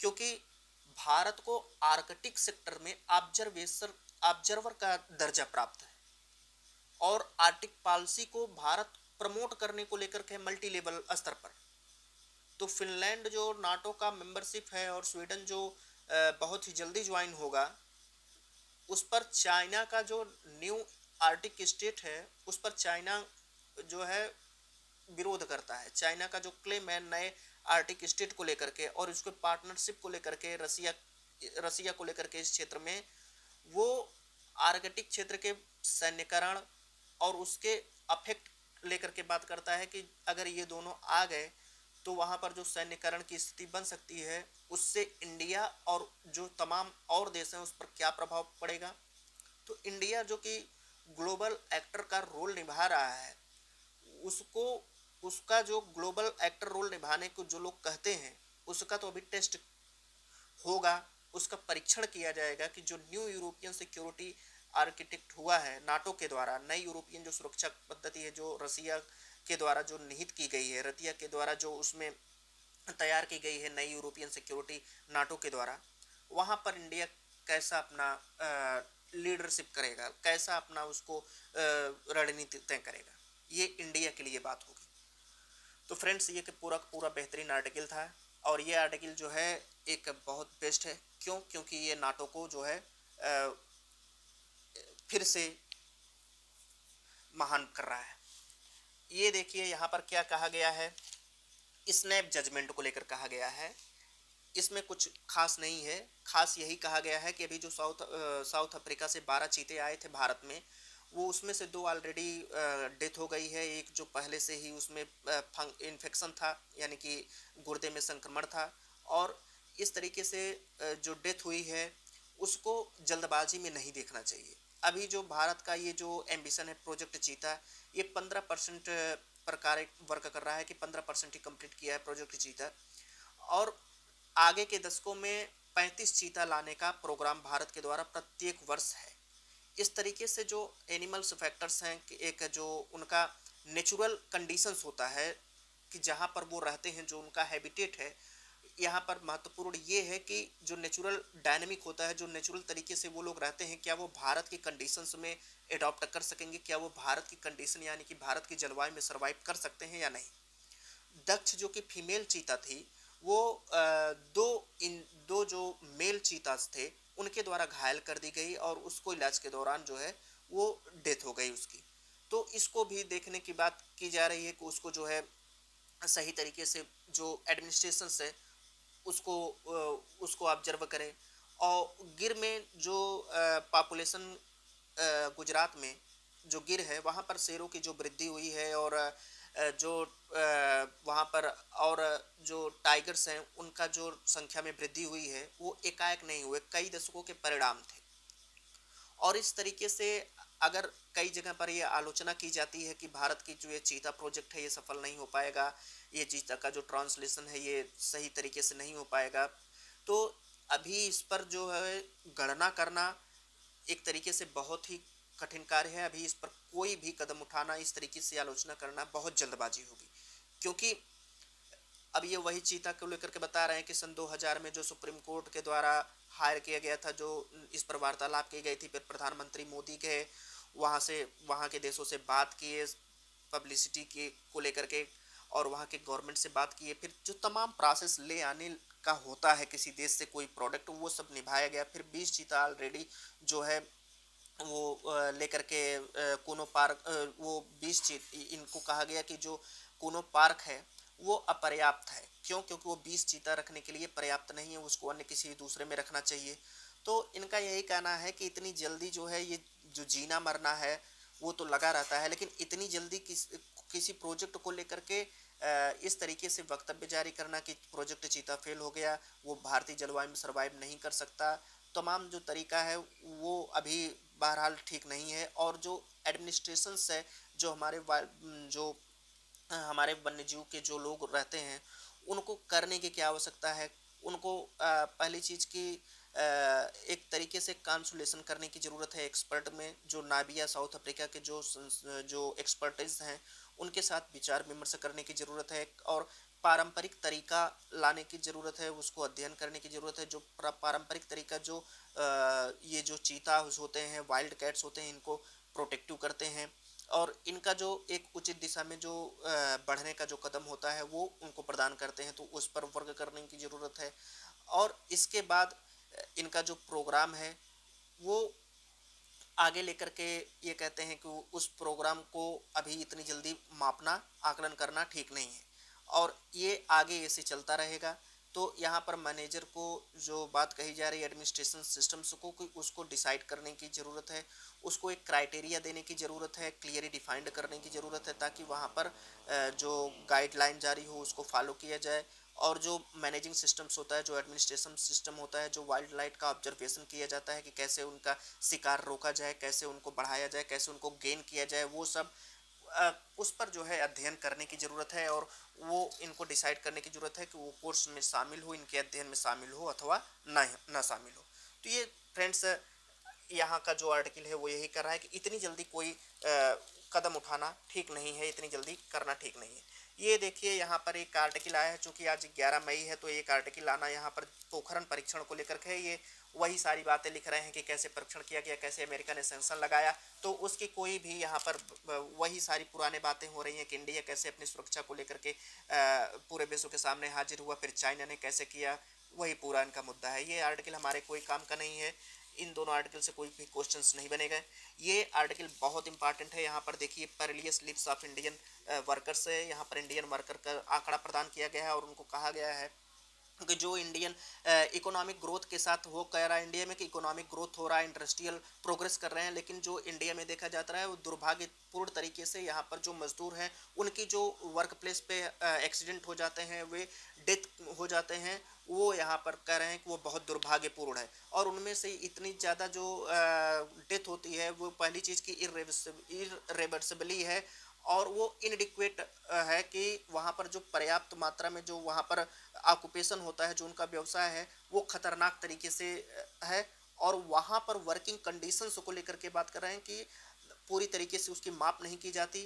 क्योंकि भारत को आर्कटिक सेक्टर में ऑब्जर्वेशन ऑब्जर्वर का दर्जा प्राप्त है। और आर्टिक पॉलिसी को भारत प्रमोट करने को लेकर के मल्टी लेवल स्तर पर। तो फिनलैंड जो नाटो का मेंबरशिप है और स्वीडन जो बहुत ही जल्दी ज्वाइन होगा, उस पर चाइना का जो न्यू आर्टिक स्टेट है, उस पर चाइना जो है विरोध करता है। चाइना का जो क्लेम है नए आर्टिक स्टेट को लेकर के और उसके पार्टनरशिप को लेकर के रसिया रसिया को लेकर के इस क्षेत्र में, वो आर्कटिक क्षेत्र के सैन्यकरण और उसके अफेक्ट लेकर के बात करता है कि अगर ये दोनों आ गए तो वहाँ पर जो सैन्यकरण की स्थिति बन सकती है, उससे इंडिया और जो तमाम और देश हैं उस पर क्या प्रभाव पड़ेगा? तो इंडिया जो कि ग्लोबल एक्टर का रोल निभा रहा है, उसको उसका जो ग्लोबल एक्टर रोल निभाने को जो लोग कहते हैं, उसका तो अभी टेस्ट होगा, उसका परीक्षण किया जाएगा कि जो न्यू यूरोपियन सिक्योरिटी आर्किटेक्ट हुआ है नाटो के द्वारा, नई यूरोपियन जो सुरक्षा पद्धति है जो रसिया के द्वारा जो निहित की गई है, रतिया के द्वारा जो उसमें तैयार की गई है नई यूरोपियन सिक्योरिटी नाटो के द्वारा, वहाँ पर इंडिया कैसा अपना लीडरशिप करेगा, कैसा अपना उसको रणनीति तय करेगा? ये इंडिया के लिए बात होगी। तो फ्रेंड्स ये कि पूरा पूरा बेहतरीन आर्टिकल था और ये आर्टिकल जो है एक बहुत बेस्ट है। क्यों? क्योंकि ये नाटो को जो है आ, फिर से महान कर रहा है। ये देखिए यहाँ पर क्या कहा गया है? स्नैप जजमेंट को लेकर कहा गया है। इसमें कुछ खास नहीं है। खास यही कहा गया है कि अभी जो साउथ साउथ अफ्रीका से बारह चीते आए थे भारत में वो उसमें से दो ऑलरेडी डेथ हो गई है। एक जो पहले से ही उसमें फंग इन्फेक्शन था, यानी कि गुर्दे में संक्रमण था। और इस तरीके से जो डेथ हुई है, उसको जल्दबाजी में नहीं देखना चाहिए। अभी जो भारत का ये जो एम्बिशन है प्रोजेक्ट चीता ये पंद्रह परसेंट पर कार्य वर्क कर रहा है कि पंद्रह परसेंट ही कंप्लीट किया है प्रोजेक्ट चीता और आगे के दशकों में पैंतीस चीता लाने का प्रोग्राम भारत के द्वारा प्रत्येक वर्ष है। इस तरीके से जो एनिमल्स फैक्टर्स हैं कि एक जो उनका नेचुरल कंडीशंस होता है कि जहाँ पर वो रहते हैं, जो उनका हैबिटेट है, यहाँ पर महत्वपूर्ण ये है कि जो नेचुरल डायनेमिक होता है, जो नेचुरल तरीके से वो लोग रहते हैं, क्या वो भारत की कंडीशंस में एडॉप्ट कर सकेंगे? क्या वो भारत की कंडीशन यानी कि भारत की जलवायु में सर्वाइव कर सकते हैं या नहीं? दक्ष जो कि फीमेल चीता थी, वो दो इन, दो जो मेल चीताज थे उनके द्वारा घायल कर दी गई और उसको इलाज के दौरान जो है वो डेथ हो गई उसकी। तो इसको भी देखने की बात की जा रही है कि उसको जो है सही तरीके से जो एडमिनिस्ट्रेशन है, उसको उसको ऑब्ज़र्व करें। और गिर में जो पॉपुलेशन गुजरात में जो गिर है, वहाँ पर शेरों की जो वृद्धि हुई है और जो वहाँ पर और जो टाइगर्स हैं, उनका जो संख्या में वृद्धि हुई है, वो एकाएक नहीं हुए, कई दशकों के परिणाम थे। और इस तरीके से अगर कई जगह पर ये आलोचना की जाती है कि भारत की जो ये चीता प्रोजेक्ट है, ये सफल नहीं हो पाएगा, ये चीता का जो ट्रांसलेशन है, ये सही तरीके से नहीं हो पाएगा तो अभी इस पर जो है गणना करना एक तरीके से बहुत ही कठिन कार्य है, अभी इस पर कोई भी कदम उठाना, इस तरीके से आलोचना करना बहुत जल्दबाजी होगी। क्योंकि अब ये वही चीता को लेकर के बता रहे हैं कि सन 2000 में जो सुप्रीम कोर्ट के द्वारा हायर किया गया था, जो इस पर वार्तालाप की गई थी, फिर प्रधानमंत्री मोदी गए वहाँ से, वहाँ के देशों से बात किए पब्लिसिटी के, को लेकर के और वहाँ के गवर्नमेंट से बात किए फिर जो तमाम प्रोसेस ले आने का होता है, किसी देश से कोई प्रोडक्ट वो सब निभाया गया, फिर बीस चीता ऑलरेडी जो है वो लेकर के कोनो पार्क वो बीस चीत इनको कहा गया कि जो कोनो पार्क है, वो अपर्याप्त है। क्यों? क्योंकि वो बीस चीता रखने के लिए पर्याप्त नहीं है, उसको अन्य किसी दूसरे में रखना चाहिए। तो इनका यही कहना है कि इतनी जल्दी जो है, ये जो जीना मरना है, वो तो लगा रहता है, लेकिन इतनी जल्दी किस, किसी प्रोजेक्ट को लेकर के इस तरीके से वक्तव्य जारी करना कि प्रोजेक्ट चीता फेल हो गया, वो भारतीय जलवायु में सर्वाइव नहीं कर सकता तमाम जो तरीका है, वो अभी बहरहाल ठीक नहीं है और जो एडमिनिस्ट्रेशन है, जो हमारे जो हमारे वन्य जीव के जो लोग रहते हैं, उनको करने की क्या आवश्यकता है? उनको पहली चीज़ की एक तरीके से कांसुलेशन करने की ज़रूरत है एक्सपर्ट में, जो नाबिया, साउथ अफ्रीका के जो जो एक्सपर्टिज हैं, उनके साथ विचार विमर्श करने की ज़रूरत है और पारंपरिक तरीका लाने की ज़रूरत है, उसको अध्ययन करने की ज़रूरत है, जो पारंपरिक तरीका जो ये जो चीता होते हैं वाइल्ड कैट्स होते हैं, इनको प्रोटेक्टिव करते हैं और इनका जो एक उचित दिशा में जो बढ़ने का जो कदम होता है, वो उनको प्रदान करते हैं तो उस पर वर्क करने की ज़रूरत है और इसके बाद इनका जो प्रोग्राम है, वो आगे लेकर के ये कहते हैं कि उस प्रोग्राम को अभी इतनी जल्दी मापना, आकलन करना ठीक नहीं है। और ये आगे ऐसे चलता रहेगा। तो यहाँ पर मैनेजर को जो बात कही जा रही है एडमिनिस्ट्रेशन सिस्टम्स को कि उसको डिसाइड करने की ज़रूरत है, उसको एक क्राइटेरिया देने की ज़रूरत है, क्लियरली डिफाइंड करने की ज़रूरत है ताकि वहाँ पर जो गाइडलाइन जारी हो उसको फॉलो किया जाए और जो मैनेजिंग सिस्टम्स होता है, जो एडमिनिस्ट्रेशन सिस्टम होता है, जो वाइल्ड लाइफ का ऑब्जर्वेशन किया जाता है कि कैसे उनका शिकार रोका जाए, कैसे उनको बढ़ाया जाए, कैसे उनको गेन किया जाए, वो सब उस पर जो है अध्ययन करने की ज़रूरत है और वो इनको डिसाइड करने की ज़रूरत है कि वो कोर्स में शामिल हो इनके अध्ययन में शामिल हो अथवा ना ना शामिल हो। तो ये फ्रेंड्स यहाँ का जो आर्टिकल है वो यही कर रहा है कि इतनी जल्दी कोई आ, कदम उठाना ठीक नहीं है इतनी जल्दी करना ठीक नहीं है। ये देखिए, यहाँ पर एक आर्टिकल आया है चूँकि आज 11 मई है तो एक आर्टिकल आना यहाँ पर पोखरण परीक्षण को लेकर के ये वही सारी बातें लिख रहे हैं कि कैसे परीक्षण किया गया, कैसे अमेरिका ने सेंसन लगाया। तो उसकी कोई भी यहाँ पर वही सारी पुराने बातें हो रही हैं कि इंडिया कैसे अपनी सुरक्षा को लेकर के पूरे विश्व के सामने हाजिर हुआ, फिर चाइना ने कैसे किया, वही पूरा इनका मुद्दा है। ये आर्टिकल हमारे कोई काम का नहीं है। इन दोनों आर्टिकल से कोई भी क्वेश्चन नहीं बनेगा। ये आर्टिकल बहुत इंपॉर्टेंट है। यहाँ पर देखिए perilous lives of Indian workers है। यहाँ पर इंडियन वर्कर का आंकड़ा प्रदान किया गया है और उनको कहा गया है। कि जो इंडियन इकोनॉमिक ग्रोथ के साथ हो कह रहा है इंडिया में कि इकोनॉमिक ग्रोथ हो रहा है इंडस्ट्रियल प्रोग्रेस कर रहे हैं, लेकिन जो इंडिया में देखा जाता है, वो दुर्भाग्यपूर्ण तरीके से यहाँ पर जो मजदूर हैं, उनकी जो वर्क प्लेस पे एक्सीडेंट हो जाते हैं, वे डेथ हो जाते हैं, वो यहाँ पर कह रहे हैं कि वो बहुत दुर्भाग्यपूर्ण है। और उनमें से इतनी ज़्यादा जो डेथ होती है, वो पहली चीज़ की इरेवर्सिबली है और वो इनडिक्वेट है कि वहाँ पर जो पर्याप्त मात्रा में जो वहाँ पर ऑक्यूपेशन होता है, जो उनका व्यवसाय है, वो खतरनाक तरीके से है। और वहाँ पर वर्किंग कंडीशंस को लेकर के बात कर रहे हैं कि पूरी तरीके से उसकी माप नहीं की जाती।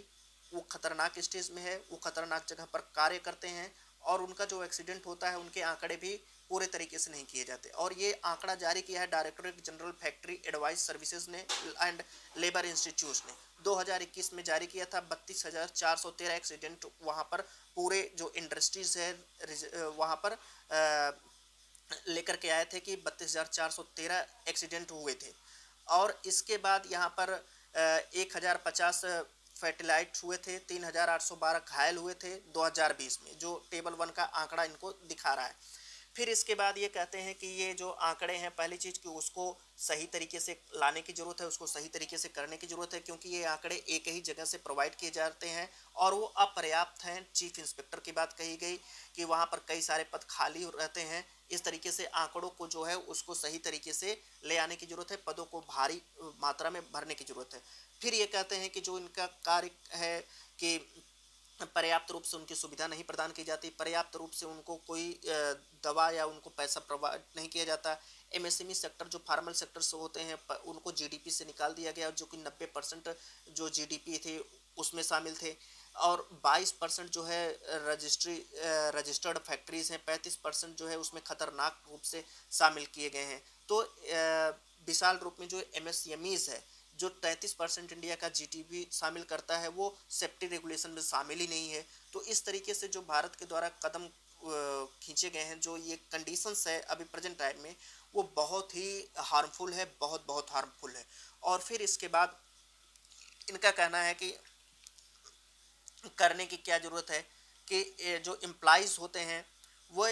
वो खतरनाक स्टेज में है, वो खतरनाक जगह पर कार्य करते हैं और उनका जो एक्सीडेंट होता है, उनके आंकड़े भी पूरे तरीके से नहीं किए जाते। और ये आंकड़ा जारी किया है directorate general factory advice services ने एंड लेबर इंस्टीट्यूट ने। 2021 में जारी किया था, बत्तीस हज़ार चार सौ तेरह एक्सीडेंट वहाँ पर पूरे जो इंडस्ट्रीज़ है वहाँ पर लेकर के आए थे कि बत्तीस हज़ार चार सौ तेरह एक्सीडेंट हुए थे। और इसके बाद यहाँ पर एक हज़ार पचास फर्टिलाइट हुए थे, तीन हज़ार आठ सौ बारह घायल हुए थे 2020 में, जो टेबल वन का आंकड़ा इनको दिखा रहा है। फिर इसके बाद ये कहते हैं कि ये जो आंकड़े हैं, पहली चीज़ कि उसको सही तरीके से लाने की ज़रूरत है, उसको सही तरीके से करने की ज़रूरत है, क्योंकि ये आंकड़े एक ही जगह से प्रोवाइड किए जाते हैं और वो अपर्याप्त हैं। चीफ इंस्पेक्टर की बात कही गई कि वहाँ पर कई सारे पद खाली रहते हैं। इस तरीके से आंकड़ों को जो है, उसको सही तरीके से ले आने की ज़रूरत है, पदों को भारी मात्रा में भरने की ज़रूरत है। फिर ये कहते हैं कि जो इनका कार्य है कि पर्याप्त रूप से उनकी सुविधा नहीं प्रदान की जाती, पर्याप्त रूप से उनको कोई दवा या उनको पैसा प्रोवाइड नहीं किया जाता। एमएसएमई सेक्टर जो फार्मल सेक्टर से होते हैं उनको जीडीपी से निकाल दिया गया, जो कि 90 परसेंट जो जीडीपी थे, उसमें शामिल थे। और 22 परसेंट जो है, रजिस्ट्री रजिस्टर्ड फैक्ट्रीज हैं 35 परसेंट जो है, उसमें खतरनाक रूप से शामिल किए गए हैं। तो विशाल रूप में जो एम है जो 33 परसेंट इंडिया का जीटीपी शामिल करता है, वो सेफ्टी रेगुलेशन में शामिल ही नहीं है। तो इस तरीके से जो भारत के द्वारा कदम खींचे गए हैं, जो ये कंडीशंस है अभी प्रेजेंट टाइम में, वो बहुत ही हार्मफुल है, बहुत बहुत हार्मफुल है। और फिर इसके बाद इनका कहना है कि करने की क्या ज़रूरत है कि जो एम्प्लॉज़ होते हैं, वो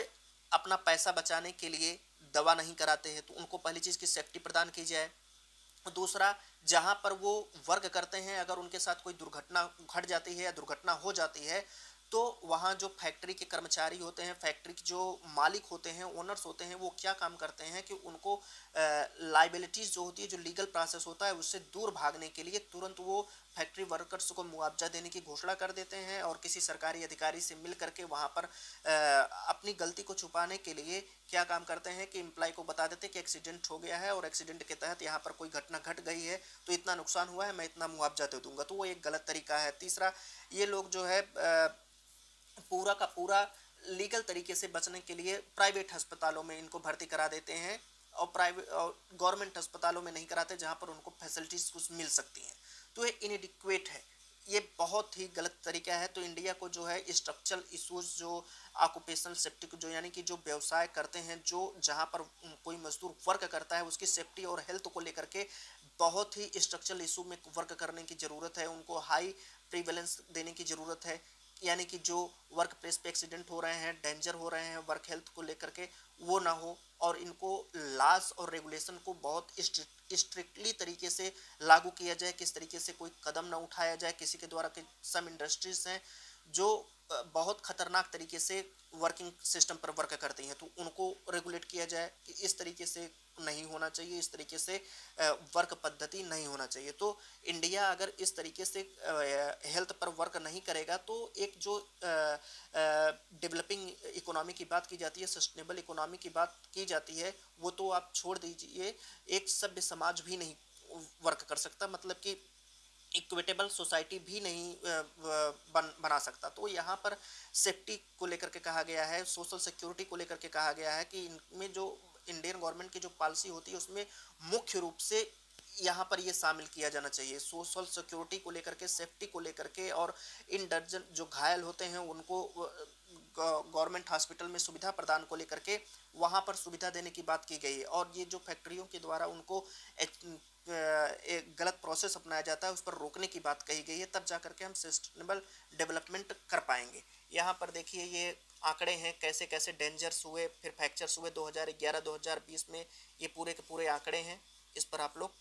अपना पैसा बचाने के लिए दवा नहीं कराते हैं। तो उनको पहली चीज़ की सेफ्टी प्रदान की जाए दूसरा, जहाँ पर वो वर्क करते हैं, अगर उनके साथ कोई दुर्घटना घट जाती है या दुर्घटना हो जाती है तो वहाँ जो फैक्ट्री के कर्मचारी होते हैं, फैक्ट्री के जो मालिक होते हैं, ओनर्स होते हैं, वो क्या काम करते हैं कि उनको लाइबिलिटीज़ जो होती है, जो लीगल प्रोसेस होता है, उससे दूर भागने के लिए तुरंत वो फैक्ट्री वर्कर्स को मुआवजा देने की घोषणा कर देते हैं और किसी सरकारी अधिकारी से मिल करके वहाँ पर अपनी गलती को छुपाने के लिए क्या काम करते हैं कि एम्प्लॉय को बता देते हैं कि एक्सीडेंट हो गया है और एक्सीडेंट के तहत यहाँ पर कोई घटना घट गई है तो इतना नुकसान हुआ है, मैं इतना मुआवजा दे दूँगा। तो वो एक गलत तरीका है। तीसरा, ये लोग जो है पूरा का पूरा लीगल तरीके से बचने के लिए प्राइवेट अस्पतालों में इनको भर्ती करा देते हैं और प्राइवेट और गवर्नमेंट अस्पतालों में नहीं कराते जहाँ पर उनको फैसिलिटीज़ कुछ मिल सकती हैं। तो ये इनडिक्वेट है। ये बहुत ही गलत तरीका है। तो इंडिया को जो है स्ट्रक्चरल इशूज़ जो ऑक्यूपेशनल सेफ्टी को जो, यानी कि जो व्यवसाय करते हैं, जो जहाँ पर कोई मजदूर वर्क करता है, उसकी सेफ्टी और हेल्थ को लेकर के बहुत ही स्ट्रक्चरल इशू में वर्क करने की ज़रूरत है। उनको हाई प्रीवेलेंस देने की ज़रूरत है। यानी कि जो वर्क प्लेस पे एक्सीडेंट हो रहे हैं डेंजर हो रहे हैं वर्क हेल्थ को लेकर के, वो ना हो और इनको लाज और रेगुलेशन को बहुत स्ट्रिक्टली तरीके से लागू किया जाए, किस तरीके से कोई कदम ना उठाया जाए, किसी के द्वारा के सम इंडस्ट्रीज़ हैं जो बहुत ख़तरनाक तरीके से वर्किंग सिस्टम पर वर्क करती हैं तो उनको रेगुलेट किया जाए कि इस तरीके से नहीं होना चाहिए, इस तरीके से वर्क पद्धति नहीं होना चाहिए। तो इंडिया अगर इस तरीके से हेल्थ पर वर्क नहीं करेगा तो एक जो डेवलपिंग इकोनॉमी की बात की जाती है सस्टेनेबल इकोनॉमी की बात की जाती है, वो तो आप छोड़ दीजिए, एक सभ्य समाज भी नहीं वर्क कर सकता। मतलब कि इक्विटेबल सोसाइटी भी नहीं बन, बना सकता। तो यहाँ पर सेफ्टी को लेकर के कहा गया है सोशल सिक्योरिटी को लेकर के कहा गया है कि इनमें जो इंडियन गवर्नमेंट की जो पॉलिसी होती है, उसमें मुख्य रूप से यहाँ पर ये शामिल किया जाना चाहिए। सोशल सिक्योरिटी को लेकर के सेफ्टी को लेकर के और इन दर्जन जो घायल होते हैं, उनको गवर्नमेंट हॉस्पिटल में सुविधा प्रदान को लेकर के वहाँ पर सुविधा देने की बात की गई है। और ये जो फैक्ट्रियों के द्वारा उनको एक गलत प्रोसेस अपनाया जाता है, उस पर रोकने की बात कही गई है, तब जा करके हम सस्टेनेबल डेवलपमेंट कर पाएँगे। यहाँ पर देखिए, ये आंकड़े हैं, कैसे कैसे डेंजर्स हुए, फिर फ्रैक्चर्स हुए 2011-2020 में, ये पूरे के पूरे आंकड़े हैं, इस पर आप लोग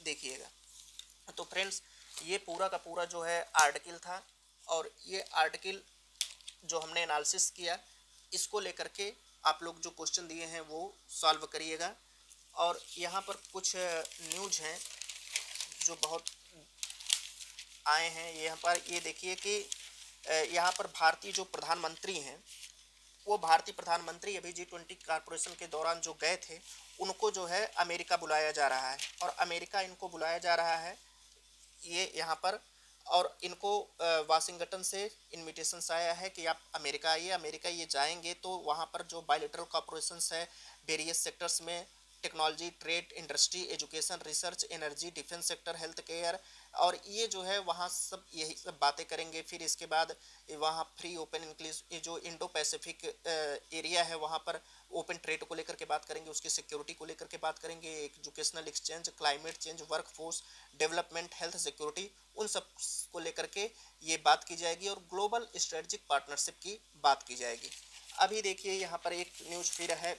देखिएगा। तो फ्रेंड्स ये पूरा का पूरा जो है आर्टिकल था, और ये आर्टिकल जो हमने एनालिसिस किया, इसको लेकर के आप लोग जो क्वेश्चन दिए हैं, वो सॉल्व करिएगा। और यहाँ पर कुछ न्यूज़ हैं जो बहुत आए हैं। यहाँ पर ये देखिए कि यहाँ पर भारतीय जो प्रधानमंत्री हैं, वो भारतीय प्रधानमंत्री अभी जी ट्वेंटी कॉरपोरेशन के दौरान जो गए थे, उनको जो है अमेरिका बुलाया जा रहा है और अमेरिका इनको बुलाया जा रहा है, ये यहाँ पर और इनको वाशिंगटन से इनविटेशन आया है कि आप अमेरिका आइए, अमेरिका ये जाएँगे तो वहाँ पर जो बायोलिटरल कॉरपोरेशन है वेरियस सेक्टर्स में technology trade industry education research energy defence sector health care और ये जो है वहाँ सब यही सब बातें करेंगे। फिर इसके बाद वहाँ फ्री ओपन इंक्लिस जो इंडो पैसिफिक एरिया है वहाँ पर ओपन ट्रेड को लेकर के बात करेंगे, उसकी सिक्योरिटी को लेकर के बात करेंगे educational exchange climate change workforce development health security उन सबको लेकर के ये बात की जाएगी और ग्लोबल स्ट्रेटजिक पार्टनरशिप की बात की जाएगी। अभी देखिए यहाँ पर एक न्यूज़ फिर है।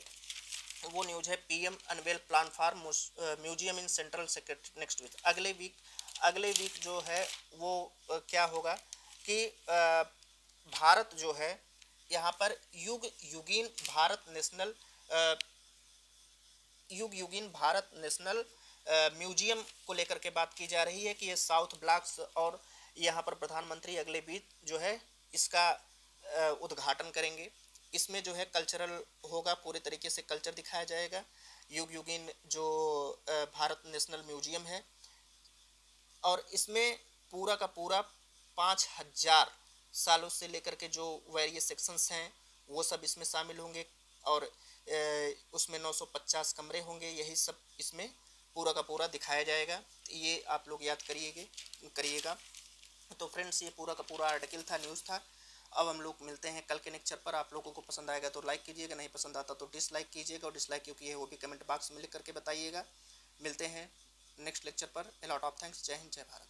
वो न्यूज़ है PM unveil plan for museum in central secretary next week अगले वीक अगले वीक जो है वो क्या होगा कि भारत जो है, यहाँ पर युग, युगीन भारत नेशनल युग, युगीन भारत नेशनल म्यूज़ियम को लेकर के बात की जा रही है कि ये साउथ ब्लॉक्स और यहाँ पर प्रधानमंत्री अगले बीच जो है इसका उद्घाटन करेंगे। इसमें जो है कल्चरल होगा, पूरे तरीके से कल्चर दिखाया जाएगा। युग युगीन जो भारत नेशनल म्यूज़ियम है। और इसमें पूरा का पूरा पाँच हज़ार सालों से लेकर के जो वेरियस सेक्शंस हैं, वो सब इसमें शामिल होंगे। और उसमें 950 कमरे होंगे, यही सब इसमें पूरा का पूरा दिखाया जाएगा। ये आप लोग याद करिएगे, करिएगा। तो फ्रेंड्स ये पूरा का पूरा आर्टिकल था न्यूज़ था। अब हम लोग मिलते हैं कल के लेक्चर पर। आप लोगों को पसंद आएगा तो लाइक कीजिएगा, नहीं पसंद आता तो डिसलाइक कीजिएगा और डिसलाइक क्योंकि किए वो भी कमेंट बॉक्स में लिख करके बताइएगा। मिलते हैं नेक्स्ट लेक्चर पर। अलॉट ऑफ़ थैंक्स जय हिंद, जय भारत।